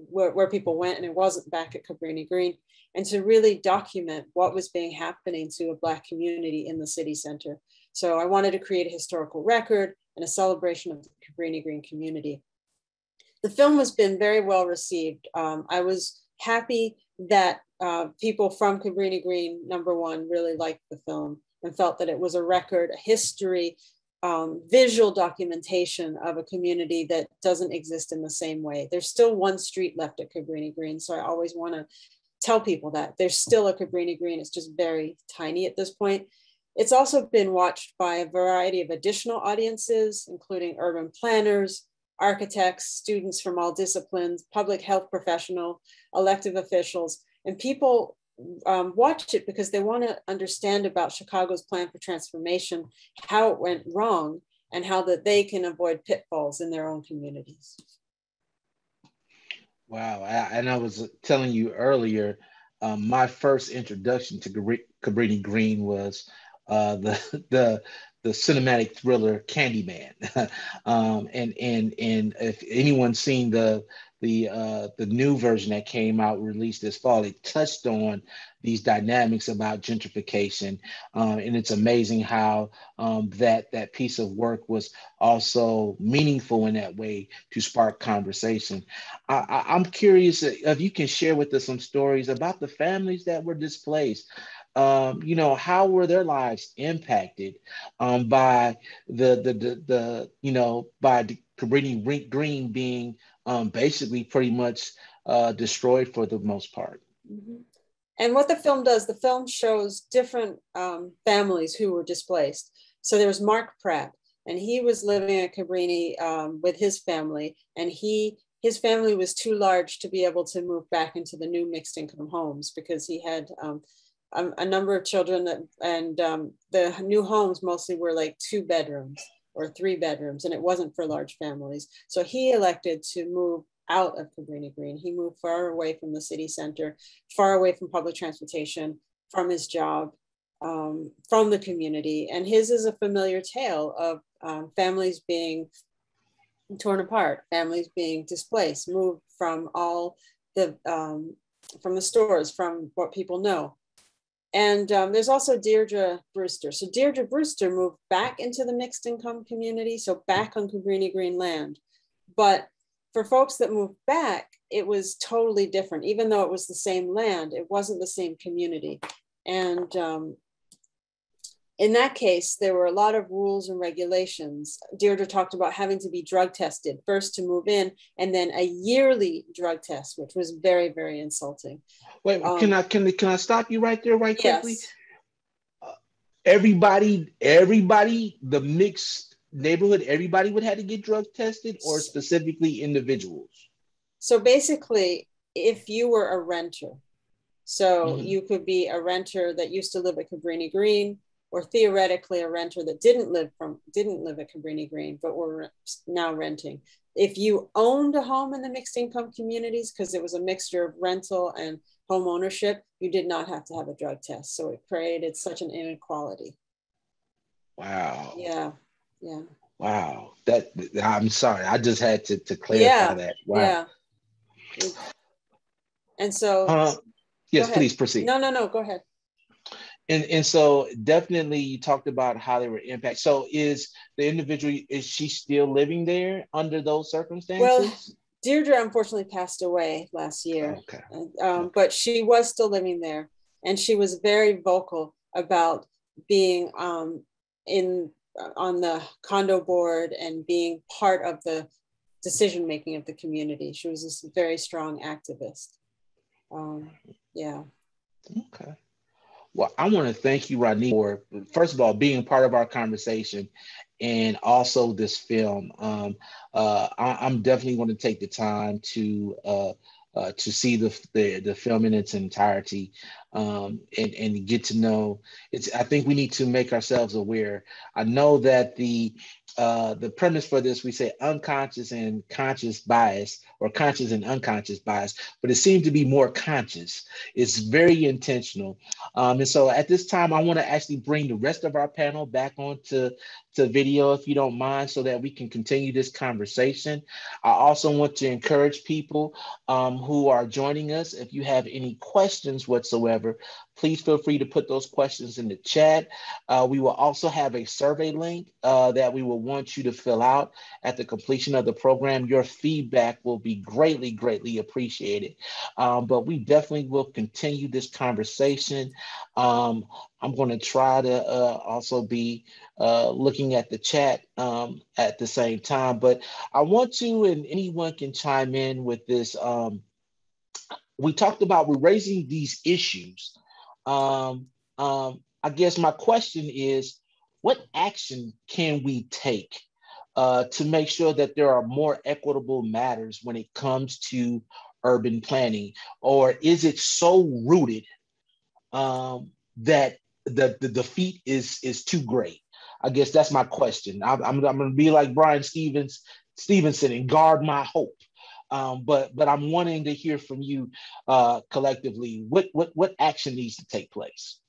where, where people went and it wasn't back at Cabrini Green, and to really document what was being happening to a Black community in the city center. So I wanted to create a historical record and a celebration of the Cabrini Green community. The film has been very well received. Um, I was happy that uh, people from Cabrini Green, number one, really liked the film and felt that it was a record, a history, um, visual documentation of a community that doesn't exist in the same way. There's still one street left at Cabrini Green. So I always want to tell people that there's still a Cabrini Green. It's just very tiny at this point. It's also been watched by a variety of additional audiences, including urban planners, architects, students from all disciplines, public health professional, elective officials, and people um, watch it because they want to understand about Chicago's plan for transformation, how it went wrong, and how that they can avoid pitfalls in their own communities. Wow, I, and I was telling you earlier, um, my first introduction to Cabrini Green was uh, (laughs) the the the cinematic thriller Candyman, (laughs) um, and and and if anyone's seen the the uh, the new version that came out released this fall, it touched on these dynamics about gentrification, uh, and it's amazing how um, that that piece of work was also meaningful in that way to spark conversation. I, I'm curious if you can share with us some stories about the families that were displaced. Um, you know, how were their lives impacted um, by the, the the the you know by Cabrini Green being um, basically pretty much uh, destroyed for the most part. Mm-hmm. And what the film does, the film shows different um, families who were displaced. So there was Mark Pratt, and he was living at Cabrini um, with his family, and he his family was too large to be able to move back into the new mixed income homes because he had um, a, a, number of children that, and um, the new homes mostly were like two bedrooms or three bedrooms, and it wasn't for large families. So he elected to move out of Cabrini Green. He moved far away from the city center, far away from public transportation, from his job, um, from the community. And his is a familiar tale of um, families being torn apart, families being displaced, moved from all the um, from the stores, from what people know. And um, there's also Deirdre Brewster. So Deirdre Brewster moved back into the mixed income community, so back on Cabrini Green land. But for folks that moved back, it was totally different. Even though it was the same land, it wasn't the same community. And um, in that case, there were a lot of rules and regulations. Deirdre talked about having to be drug tested first to move in, and then a yearly drug test, which was very, very insulting. Wait, um, can I can can I stop you right there, right quickly? Yes. Uh, everybody, everybody, the mixed neighborhood, everybody would have to get drug tested, or specifically individuals. So basically, if you were a renter, so mm-hmm. you could be a renter that used to live at Cabrini Green or theoretically a renter that didn't live from didn't live at Cabrini Green but were now renting. If you owned a home in the mixed income communities, because it was a mixture of rental and home ownership, you did not have to have a drug test. So it created such an inequality. Wow. Yeah. Yeah. Wow. That I'm sorry. I just had to, to clarify yeah. that. Wow. Yeah. And so uh, yes, please proceed. No, no, no, go ahead and and so definitely you talked about how they were impacted. So is the individual is she still living there under those circumstances? Well, Deirdre unfortunately passed away last year. Okay. Um, okay. But she was still living there, and she was very vocal about being um, in on the condo board and being part of the decision making of the community. She was a very strong activist. Um, yeah. Okay. Well, I want to thank you, Rodney, for first of all being part of our conversation and also this film. Um, uh, I, am definitely going to take the time to uh, uh, to see the, the, the film in its entirety um, and and get to know. It's I think we need to make ourselves aware. I know that the uh, the premise for this, we say unconscious and conscious bias, or conscious and unconscious bias, but it seems to be more conscious. It's very intentional. Um, and so at this time, I want to actually bring the rest of our panel back onto to video, if you don't mind, so that we can continue this conversation. I also want to encourage people um, who are joining us, if you have any questions whatsoever, please feel free to put those questions in the chat. Uh, we will also have a survey link uh, that we will want you to fill out at the completion of the program. Your feedback will be greatly, greatly appreciated. Um, but we definitely will continue this conversation. Um, I'm going to try to uh, also be uh, looking at the chat um, at the same time, but I want to, and anyone can chime in with this. Um, we talked about we're raising these issues um, um, I guess my question is, what action can we take uh, to make sure that there are more equitable matters when it comes to urban planning, or is it so rooted um, that the, the defeat is is too great? I guess that's my question. I'm, I'm, I'm going to be like Bryan Stevens Stevenson and guard my hope. Um, but but I'm wanting to hear from you uh, collectively. What what what action needs to take place?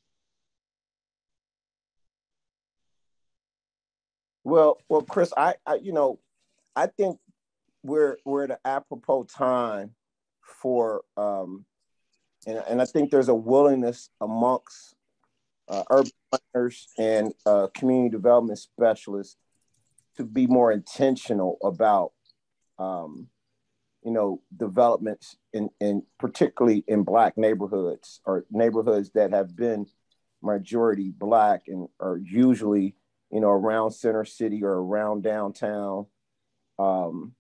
Well, well, Chris, I, I you know, I think we're we're at an apropos time for um, and, and I think there's a willingness amongst uh, urban planners and uh, community development specialists to be more intentional about um, you know, developments in, in particularly in black neighborhoods or neighborhoods that have been majority black and are usually, you know, around center city or around downtown. Um,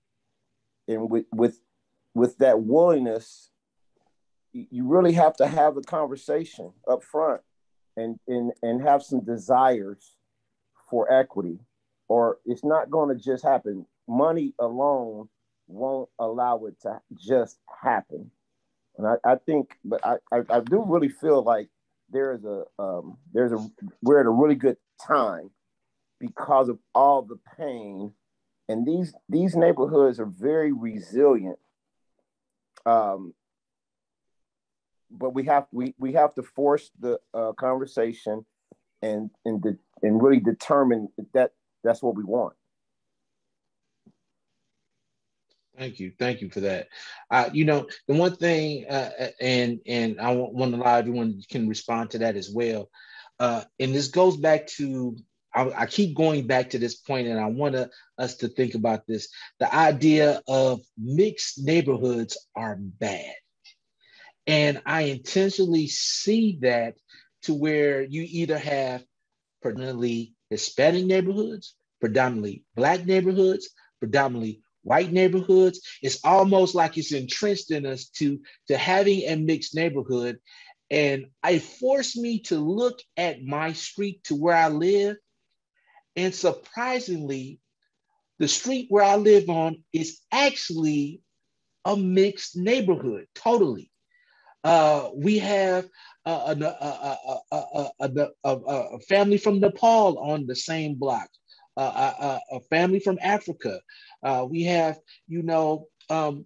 and with with with that willingness, you really have to have the conversation up front and and, and have some desires for equity, or it's not going to just happen. Money alone won't allow it to just happen. And I, I think, but I, I, I, do really feel like there is a um, there's a we're at a really good time because of all the pain, and these these neighborhoods are very resilient. Um, but we have we we have to force the uh, conversation and and de- and really determine that that's what we want. Thank you, thank you for that. Uh, you know, the one thing, uh, uh and and I want to allow everyone can respond to that as well. Uh, and this goes back to I, I, keep going back to this point, and I want us to think about this: the idea of mixed neighborhoods are bad, and I intentionally see that to where you either have predominantly Hispanic neighborhoods, predominantly Black neighborhoods, predominantly white neighborhoods. It's almost like it's entrenched in us to, to having a mixed neighborhood. And it forced me to look at my street to where I live. And surprisingly, the street where I live on is actually a mixed neighborhood, totally. Uh, we have a, a, a, a, family from Nepal on the same block, uh, a, family from Africa, uh, we have, you know, um,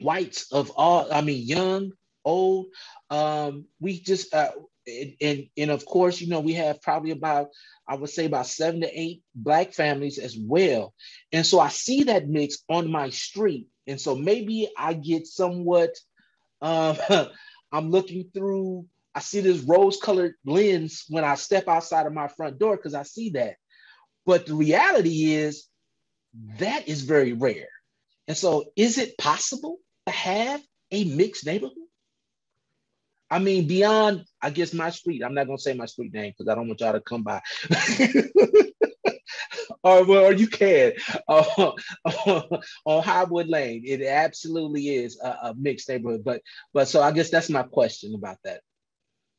whites of all, I mean, young, old. Um, we just, uh, and, and of course, you know, we have probably about, I would say about seven to eight Black families as well. And so I see that mix on my street. And so maybe I get somewhat, um, (laughs) I'm looking through, I see this rose colored lens when I step outside of my front door because I see that. But the reality is, that is very rare. And so, is it possible to have a mixed neighborhood? I mean, beyond, I guess, my street. I'm not going to say my street name because I don't want y'all to come by. (laughs) or, well, or you can. Uh, (laughs) on Highwood Lane, it absolutely is a, a, mixed neighborhood. But, but so I guess that's my question about that.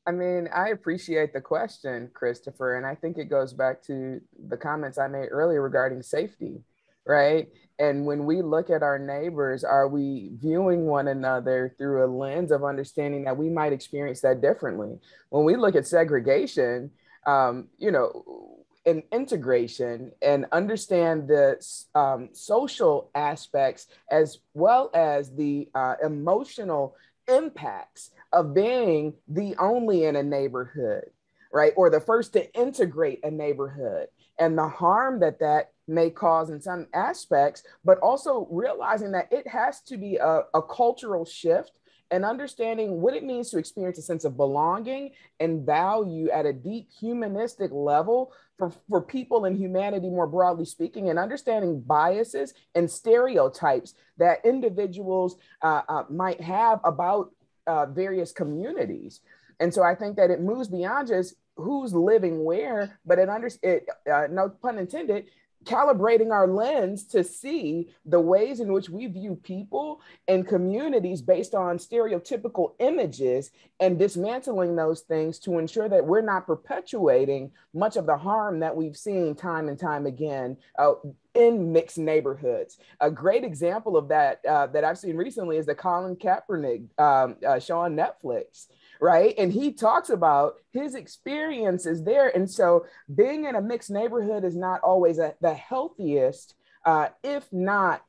I mean, I appreciate the question, Christopher, and I think it goes back to the comments I made earlier regarding safety, right? And when we look at our neighbors, are we viewing one another through a lens of understanding that we might experience that differently? When we look at segregation, um, you know, and integration and understand the um, social aspects as well as the uh, emotional impacts of being the only in a neighborhood, right? Or the first to integrate a neighborhood and the harm that that may cause in some aspects, but also realizing that it has to be a, a cultural shift and understanding what it means to experience a sense of belonging and value at a deep humanistic level for, for people in humanity more broadly speaking and understanding biases and stereotypes that individuals uh, uh, might have about uh, various communities. And so i think that it moves beyond just who's living where but it under it uh, no pun intended calibrating our lens to see the ways in which we view people and communities based on stereotypical images and dismantling those things to ensure that we're not perpetuating much of the harm that we've seen time and time again uh, in mixed neighborhoods. A great example of that uh, that I've seen recently is the Colin Kaepernick um, uh, show on Netflix right? And he talks about his experiences there. And so being in a mixed neighborhood is not always a, the healthiest, uh, if not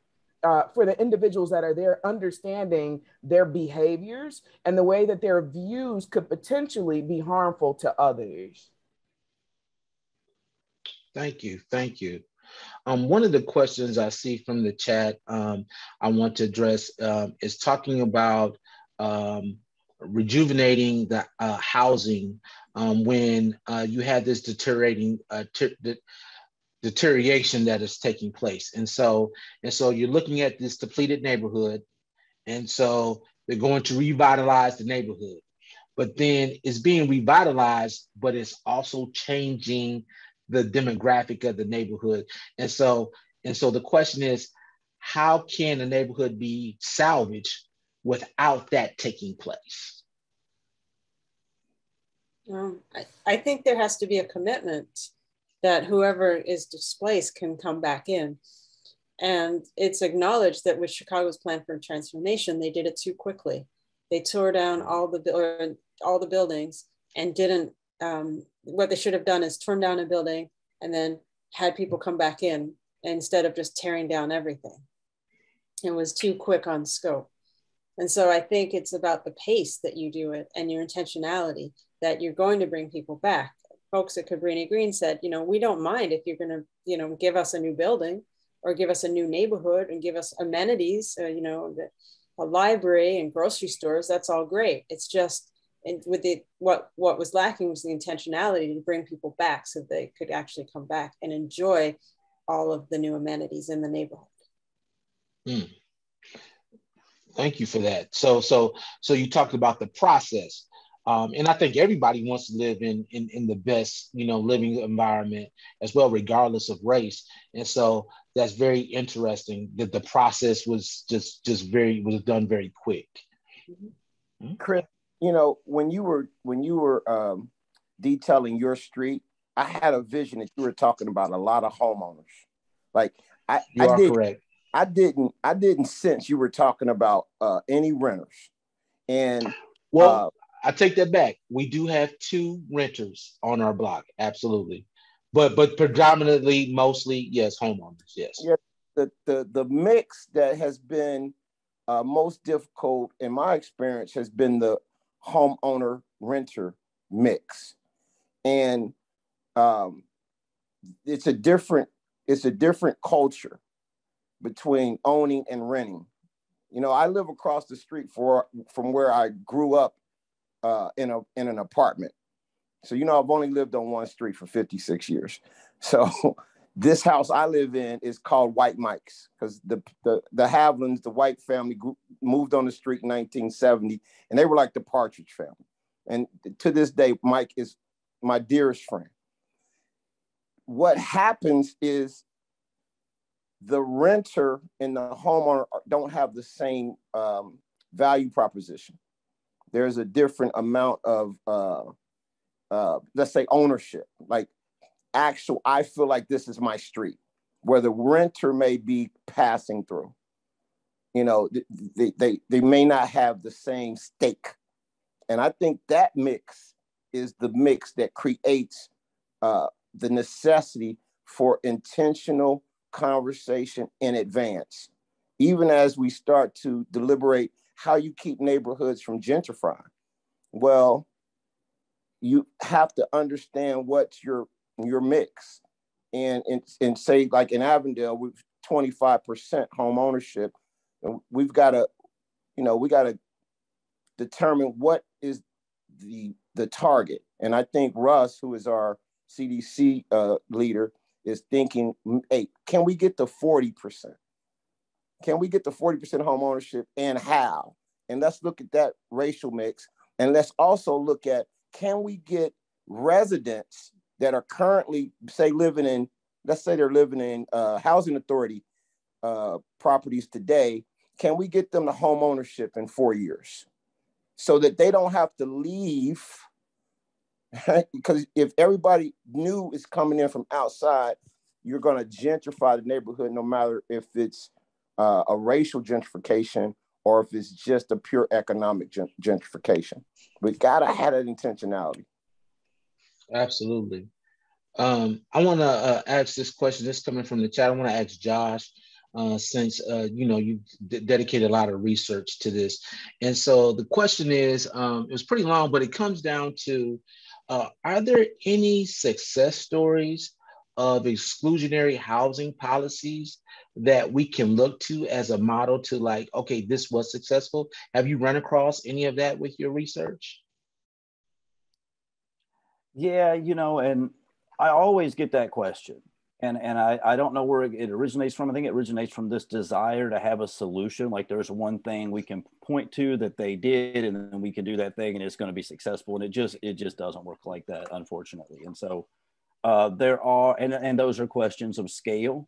uh, for the individuals that are there, understanding their behaviors and the way that their views could potentially be harmful to others. Thank you. Thank you. Um, one of the questions I see from the chat um, I want to address um, is talking about um, rejuvenating the uh, housing um, when uh, you have this deteriorating uh, de- deterioration that is taking place. And so, and so you're looking at this depleted neighborhood, and so they're going to revitalize the neighborhood. But then it's being revitalized, but it's also changing the demographic of the neighborhood. And so, and so the question is, how can a neighborhood be salvaged without that taking place? Um, I, I think there has to be a commitment that whoever is displaced can come back in. And it's acknowledged that with Chicago's plan for transformation, they did it too quickly. They tore down all the all the buildings and didn't. Um, what they should have done is torn down a building and then had people come back in instead of just tearing down everything. It was too quick on scope. And so I think it's about the pace that you do it and your intentionality that you're going to bring people back. Folks at Cabrini Green said, you know, we don't mind if you're going to, you know, give us a new building or give us a new neighborhood and give us amenities, uh, you know, a library and grocery stores. That's all great. It's just and with the what what was lacking was the intentionality to bring people back so they could actually come back and enjoy all of the new amenities in the neighborhood. Mm. Thank you for that. So, so, so you talked about the process, um, and I think everybody wants to live in, in in the best, you know, living environment as well, regardless of race. And so that's very interesting that the process was just just very was done very quick. Mm-hmm. Chris, you know, when you were when you were um, detailing your street, I had a vision that you were talking about a lot of homeowners. Like I, you I are did, correct. I didn't I didn't sense you were talking about uh, any renters. And well, uh, I take that back. We do have two renters on our block, absolutely. But but predominantly, mostly, yes, homeowners, yes. Yeah, the the the mix that has been uh, most difficult in my experience has been the homeowner renter mix, and um, it's a different it's a different culture between owning and renting. You know, I live across the street for, from where I grew up uh, in a in an apartment. So you know, I've only lived on one street for 56 years. So (laughs) this house I live in is called White Mike's because the, the the Havlins, the White family, group, moved on the street in 1970, and they were like the Partridge family. And to this day, Mike is my dearest friend. What happens is the renter and the homeowner don't have the same um, value proposition. there's a different amount of uh, uh, let's say ownership, like actual. I feel like this is my street, where the renter may be passing through. You know, they they they may not have the same stake, and I think that mix is the mix that creates uh, the necessity for intentional conversation in advance, even as we start to deliberate how you keep neighborhoods from gentrifying. Well, you have to understand what's your your mix. And, and, and say like in Avondale, we've 25% home ownership. And we've got to, you know, we got to determine what is the the target. And I think Russ, who is our CDC uh, leader, is thinking, hey, can we get to 40%? Can we get to 40% home ownership and how? And let's look at that racial mix. And let's also look at can we get residents that are currently, say, living in, let's say they're living in uh, housing authority uh, properties today, can we get them to home ownership in four years so that they don't have to leave (laughs) because if everybody new is coming in from outside, you're going to gentrify the neighborhood, no matter if it's uh, a racial gentrification or if it's just a pure economic gentrification. We gotta have that intentionality. Absolutely. Um, I want to uh, ask this question. This coming from the chat. I want to ask Josh, uh, since uh, you know you d- dedicated a lot of research to this, and so the question is, um, it was pretty long, but it comes down to uh, are there any success stories of exclusionary housing policies that we can look to as a model to like, okay, this was successful? Have you run across any of that with your research? Yeah, you know, and I always get that question. And, and I, I don't know where it originates from. I think it originates from this desire to have a solution. Like there's one thing we can point to that they did, and then we can do that thing, and it's going to be successful. And it just it just doesn't work like that, unfortunately. And so uh, there are, and, and those are questions of scale,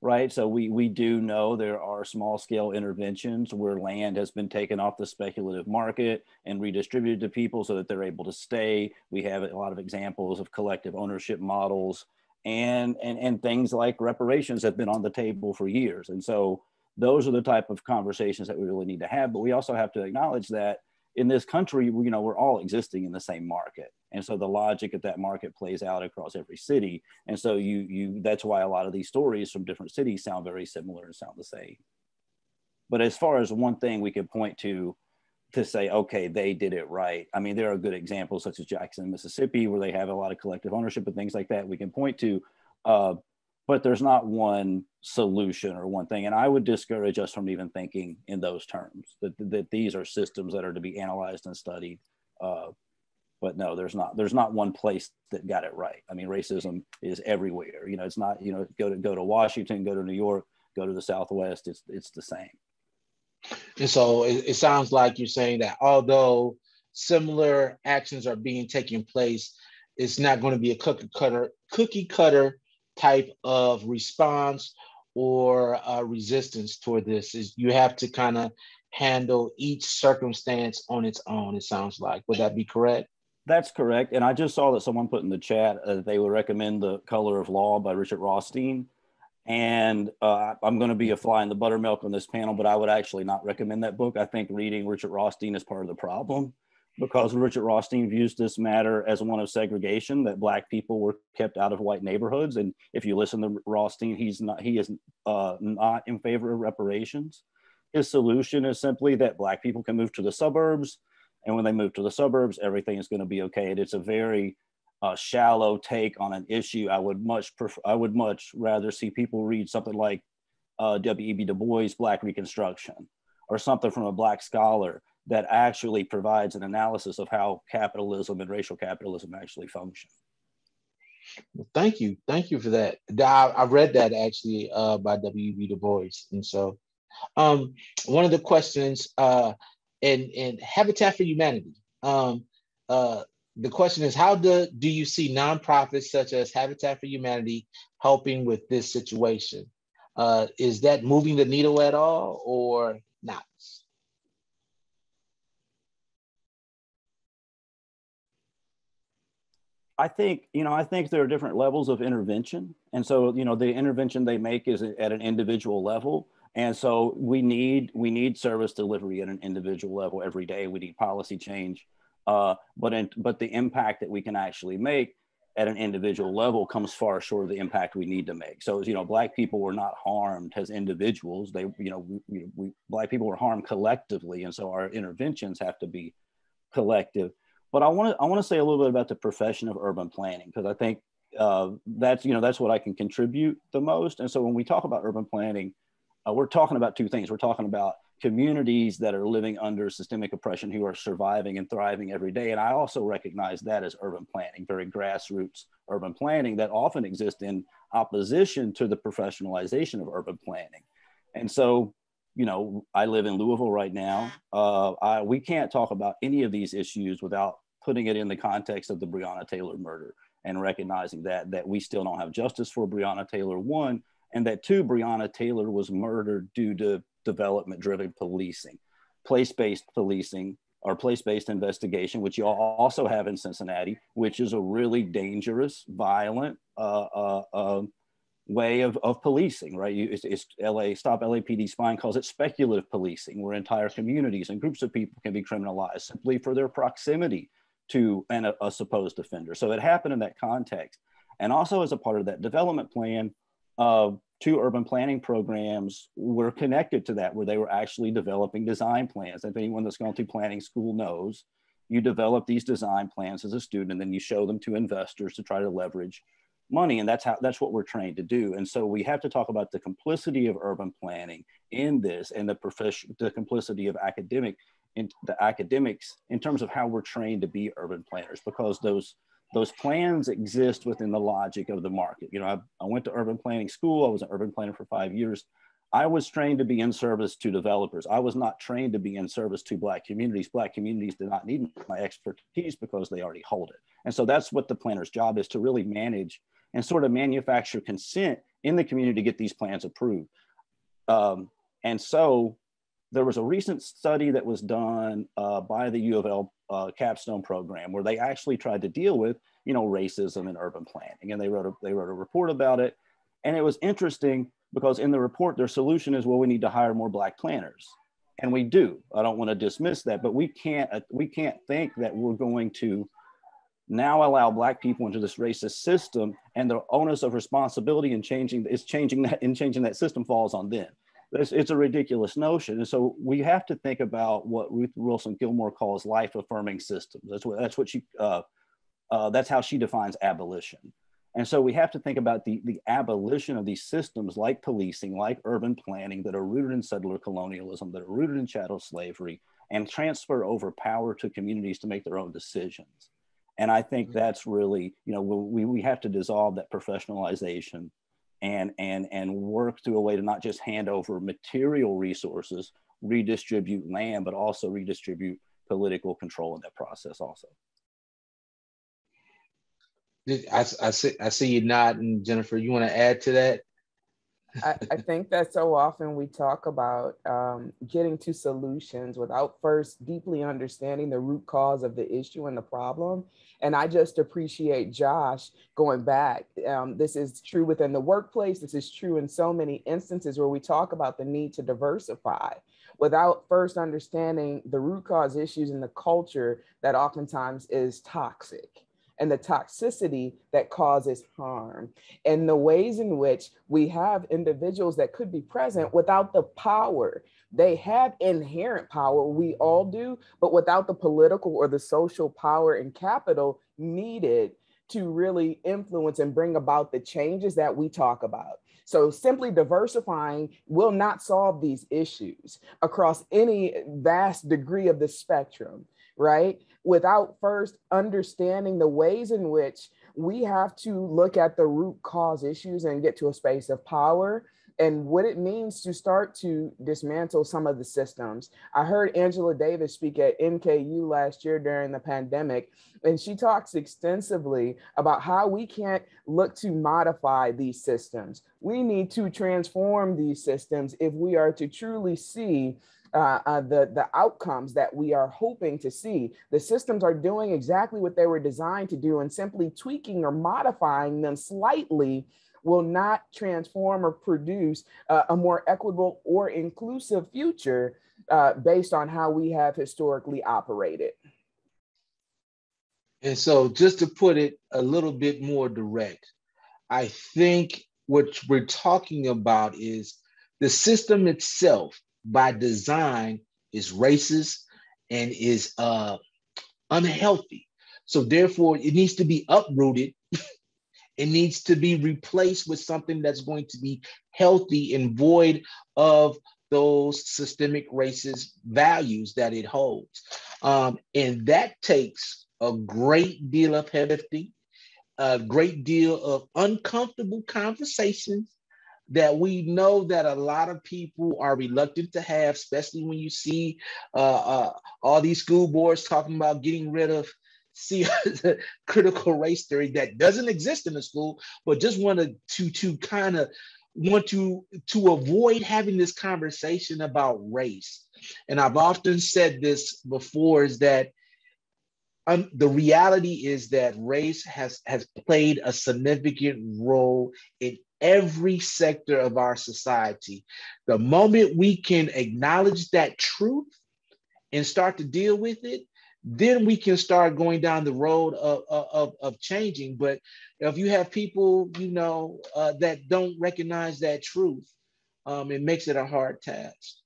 right? So we, we do know there are small scale interventions where land has been taken off the speculative market and redistributed to people so that they're able to stay. We have a lot of examples of collective ownership models and, and, and things like reparations have been on the table for years. And so those are the type of conversations that we really need to have. But we also have to acknowledge that in this country, you know, we're all existing in the same market. And so the logic of that market plays out across every city. And so you, you, that's why a lot of these stories from different cities sound very similar and sound the same. But as far as one thing we could point to, to say, okay, they did it right. I mean, there are good examples such as Jackson, Mississippi, where they have a lot of collective ownership and things like that we can point to. Uh, but there's not one solution or one thing. And I would discourage us from even thinking in those terms that, that these are systems that are to be analyzed and studied. Uh, but no, there's not, there's not one place that got it right. I mean, racism is everywhere. You know, it's not, you know, go to, go to Washington, go to New York, go to the Southwest, it's, it's the same. And so it, it sounds like you're saying that although similar actions are being taken place, it's not going to be a cookie cutter, cookie cutter type of response or uh, resistance toward this. Is you have to kind of handle each circumstance on its own it sounds like. Would that be correct? That's correct. And i just saw that someone put in the chat uh, they would recommend the color of law by richard rothstein and uh, i'm going to be a fly in the buttermilk on this panel but i would actually not recommend that book i think reading richard rothstein is part of the problem because Richard Rothstein views this matter as one of segregation, that black people were kept out of white neighborhoods. And if you listen to Rothstein, he's not he is uh, not in favor of reparations. His solution is simply that black people can move to the suburbs, and when they move to the suburbs, everything is going to be okay. And it's a very uh, shallow take on an issue. I would much prefer, I would much rather see people read something like uh, W.E.B. Du Bois' Black Reconstruction, or something from a black scholar that actually provides an analysis of how capitalism and racial capitalism actually function. Well, thank you, thank you for that. I, I read that actually uh, by W.B. Du Bois, and so um, one of the questions uh, in in Habitat for Humanity, um, uh, the question is how do, do you see nonprofits such as habitat for humanity helping with this situation? Uh, is that moving the needle at all or not? I think you know I think there are different levels of intervention, and so you know the intervention they make is at an individual level, and so we need we need service delivery at an individual level every day. We need policy change uh, but in, but the impact that we can actually make at an individual level comes far short of the impact we need to make. So, you know, black people were not harmed as individuals. They, you know, we, we, black people were harmed collectively, and so our interventions have to be collective. But I want to I want to say a little bit about the profession of urban planning because I think uh, that's you know that's what I can contribute the most. And so when we talk about urban planning, uh, we're talking about two things. We're talking about communities that are living under systemic oppression who are surviving and thriving every day. And I also recognize that as urban planning, very grassroots urban planning that often exists in opposition to the professionalization of urban planning. And so, you know, I live in Louisville right now. Uh, I, we can't talk about any of these issues without putting it in the context of the Breonna Taylor murder and recognizing that that we still don't have justice for Breonna Taylor one and that two Breonna Taylor was murdered due to development driven policing, place based policing or place based investigation, which you also have in Cincinnati, which is a really dangerous, violent uh, uh, uh, way of, of policing, right? You, it's, it's, LA, Stop LAPD Spying calls it speculative policing, where entire communities and groups of people can be criminalized simply for their proximity to an, a, a supposed offender. So it happened in that context. And also as a part of that development plan, two urban planning programs were connected to that, where they were actually developing design plans. If anyone that's gone through planning school knows, you develop these design plans as a student and then you show them to investors to try to leverage money. And that's how that's what we're trained to do. And so we have to talk about the complicity of urban planning in this and the profession, the complicity of academic in the academics in terms of how we're trained to be urban planners, because those those plans exist within the logic of the market. You know, I, I went to urban planning school. I was an urban planner for five years. I was trained to be in service to developers. I was not trained to be in service to Black communities. Black communities did not need my expertise because they already hold it. And so that's what the planner's job is to really manage and sort of manufacture consent in the community to get these plans approved. Um, and so there was a recent study that was done uh, by the U of L uh, capstone program where they actually tried to deal with you know racism in urban planning. And they wrote a, they wrote a report about it. And it was interesting because in the report their solution is well we need to hire more black planners. And we do. I don't want to dismiss that but we can't uh, we can't think that we're going to now allow black people into this racist system and the onus of responsibility in changing is changing that in changing that system falls on them it's, it's a ridiculous notion. And so we have to think about what Ruth Wilson Gilmore calls life affirming systems. That's what, that's what she, uh, uh, that's how she defines abolition. And so we have to think about the, the abolition of these systems like policing, like urban planning that are rooted in settler colonialism, that are rooted in chattel slavery, and transfer over power to communities to make their own decisions. And I think mm-hmm. that's really, you know, we, we have to dissolve that professionalization and and and work through a way to not just hand over material resources redistribute land but also redistribute political control in that process also. I, I see i see you nodding. Jennifer you want to add to that I, I, think that so often we talk about um, getting to solutions without first deeply understanding the root cause of the issue and the problem. And I just appreciate Josh going back. Um, this is true within the workplace. This is true in so many instances where we talk about the need to diversify without first understanding the root cause issues in the culture that oftentimes is toxic and the toxicity that causes harm, and the ways in which we have individuals that could be present without the power. They have inherent power, we all do, but without the political or the social power and capital needed to really influence and bring about the changes that we talk about. So simply diversifying will not solve these issues across any vast degree of the spectrum, right? without first understanding the ways in which we have to look at the root cause issues and get to a space of power and what it means to start to dismantle some of the systems. I heard Angela Davis speak at NKU last year during the pandemic, and she talks extensively about how we can't look to modify these systems. We need to transform these systems if we are to truly see uh, uh, the, the outcomes that we are hoping to see. The systems are doing exactly what they were designed to do, and simply tweaking or modifying them slightly will not transform or produce uh, a more equitable or inclusive future uh, based on how we have historically operated. And so, just to put it a little bit more direct, I think what we're talking about is the system itself, by design, is racist and is uh, unhealthy. So, therefore, it needs to be uprooted. (laughs) it needs to be replaced with something that's going to be healthy and void of those systemic racist values that it holds. Um, and that takes a great deal of empathy, a great deal of uncomfortable conversations that we know that a lot of people are reluctant to have, especially when you see uh, uh, all these school boards talking about getting rid of (laughs) see critical race theory that doesn't exist in the school, but just wanted to to kind of want to to avoid having this conversation about race. And I've often said this before: is that um, the reality is that race has has played a significant role in every sector of our society. The moment we can acknowledge that truth and start to deal with it, then we can start going down the road of, of, of changing. But if you have people, you know, uh, that don't recognize that truth, um, it makes it a hard task.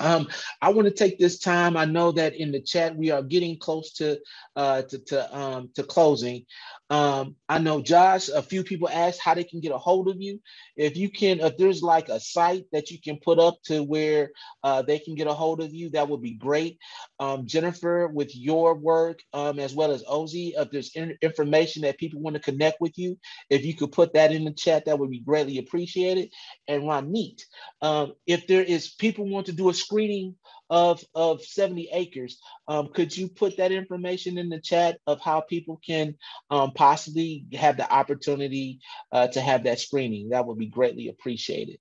Um, I want to take this time. I know that in the chat we are getting close to uh, to to, um, to closing. Um, I know Josh. A few people asked how they can get a hold of you. If you can, if there's like a site that you can put up to where uh, they can get a hold of you, that would be great. Um, Jennifer, with your work um, as well as Ozzy, if there's in- information that people want to connect with you, if you could put that in the chat, that would be greatly appreciated. And Ronit, um, if there is people want to do a screening of, of 70 acres. Um, could you put that information in the chat of how people can um, possibly have the opportunity uh, to have that screening? That would be greatly appreciated.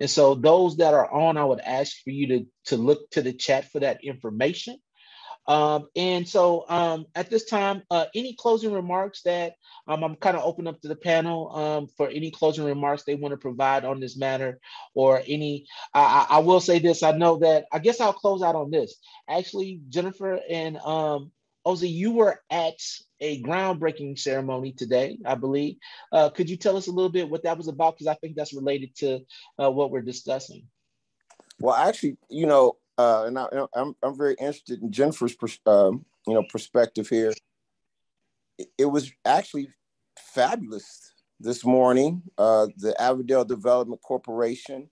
And so those that are on, I would ask for you to, to look to the chat for that information. Um, and so um, at this time, uh, any closing remarks that um, I'm kind of open up to the panel um, for any closing remarks they want to provide on this matter or any, I, I, will say this, I know that, I guess I'll close out on this. Actually, Jennifer and um, Ozzy, you were at a groundbreaking ceremony today, I believe. Uh, could you tell us a little bit what that was about? Because I think that's related to uh, what we're discussing. Well, actually, you know, uh, and I, am I'm, I'm very interested in Jennifer's um, you know perspective here. It, it was actually fabulous this morning. Uh, the Avondale Development Corporation,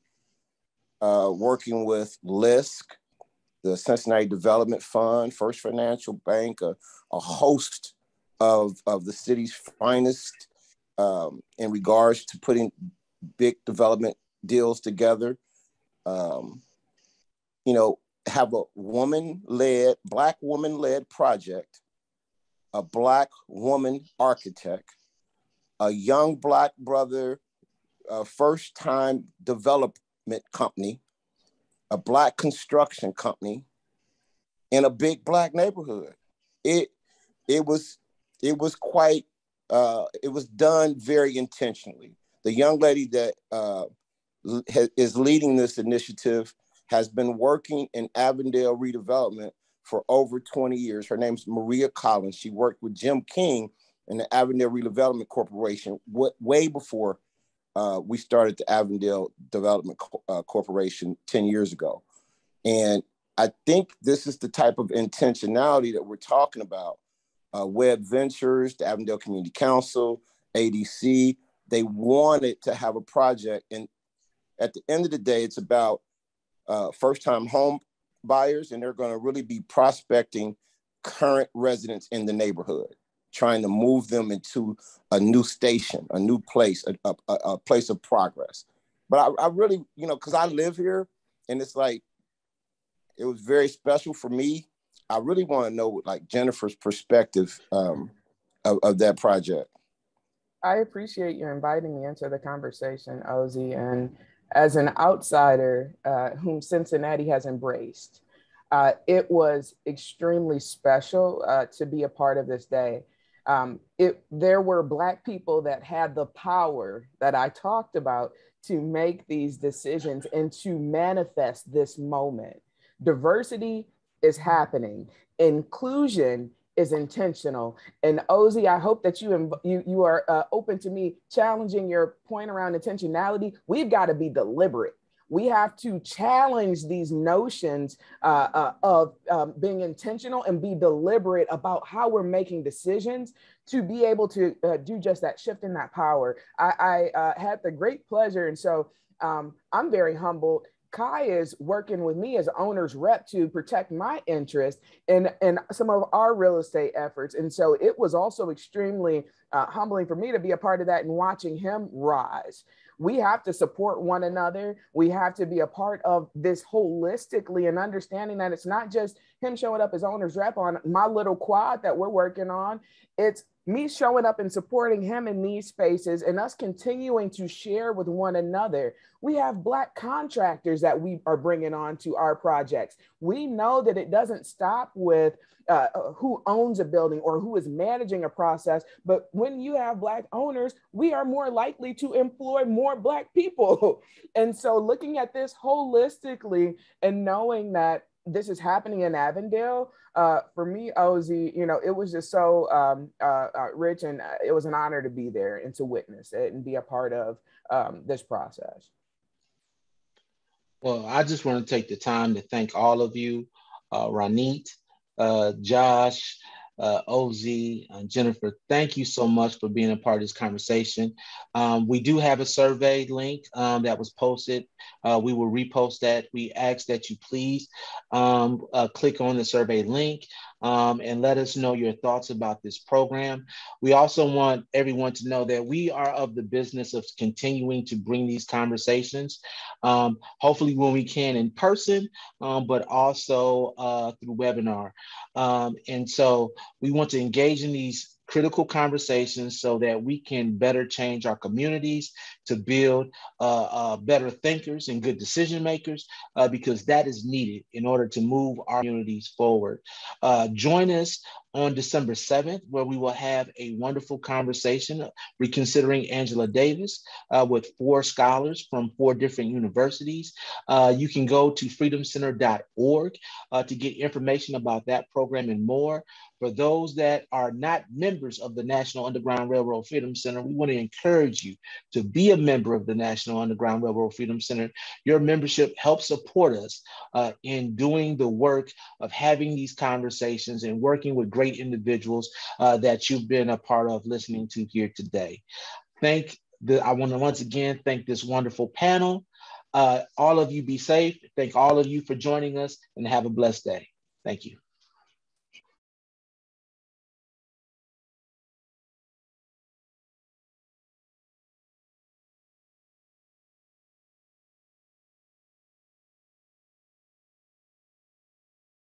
uh, working with LISC, the Cincinnati Development Fund, First Financial Bank, a, a host of, of the city's finest um, in regards to putting big development deals together. Um, you know, have a woman led, black woman led project, a black woman architect, a young black brother, a first time development company, a black construction company, in a big black neighborhood. It it was it was quite uh, it was done very intentionally. The young lady that uh, is leading this initiative has been working in Avondale redevelopment for over 20 years. Her name's Maria Collins. She worked with Jim King in the Avondale Redevelopment Corporation way before uh, we started the Avondale Development uh, Corporation 10 years ago. And I think this is the type of intentionality that we're talking about. Uh, Webb Ventures, the Avondale Community Council, ADC, they wanted to have a project. And at the end of the day, it's about uh, first time home buyers, and they're going to really be prospecting current residents in the neighborhood, trying to move them into a new station, a new place, a, a, a place of progress. But I, I really, you know, because I live here and it's like, it was very special for me. I really want to know like Jennifer's perspective um, of, of that project. I appreciate you inviting me into the conversation, Ozzy. And as an outsider uh, whom Cincinnati has embraced, uh, it was extremely special uh, to be a part of this day. Um, it, there were Black people that had the power that I talked about to make these decisions and to manifest this moment. Diversity is happening, inclusion is intentional. And Ozzy, I hope that you you you are uh, open to me challenging your point around intentionality. We've got to be deliberate. We have to challenge these notions uh, uh, of um, being intentional and be deliberate about how we're making decisions to be able to uh, do just that, shift in that power. I, I uh, had the great pleasure, and so um, I'm very humbled Kai is working with me as owner's rep to protect my interest in, in some of our real estate efforts. And so it was also extremely uh, humbling for me to be a part of that and watching him rise. We have to support one another. We have to be a part of this holistically and understanding that it's not just him showing up as owner's rep on my little quad that we're working on. It's me showing up and supporting him in these spaces and us continuing to share with one another. We have Black contractors that we are bringing on to our projects. We know that it doesn't stop with uh, uh, who owns a building or who is managing a process, but when you have Black owners, we are more likely to employ more Black people. (laughs) and so looking at this holistically and knowing that this is happening in Avondale, uh, for me, Ozzy, you know, it was just so um, uh, uh, rich and uh, it was an honor to be there and to witness it and be a part of um, this process. Well, I just want to take the time to thank all of you, uh, Ronit, uh, Josh, uh, OZ, uh, Jennifer, thank you so much for being a part of this conversation. Um, we do have a survey link um, that was posted. Uh, we will repost that. We ask that you please um, uh, click on the survey link um, and let us know your thoughts about this program. We also want everyone to know that we are of the business of continuing to bring these conversations, um, hopefully when we can in person, um, but also uh, through webinar. Um, and so we want to engage in these critical conversations so that we can better change our communities to build uh, uh, better thinkers and good decision makers uh, because that is needed in order to move our communities forward. Uh, join us on December 7th, where we will have a wonderful conversation reconsidering Angela Davis uh, with four scholars from four different universities. Uh, you can go to freedomcenter.org uh, to get information about that program and more. For those that are not members of the National Underground Railroad Freedom Center, we want to encourage you to be a member of the National Underground Railroad Freedom Center. Your membership helps support us uh, in doing the work of having these conversations and working with great individuals uh, that you've been a part of listening to here today. Thank the, I want to once again thank this wonderful panel. Uh, all of you be safe. Thank all of you for joining us and have a blessed day. Thank you.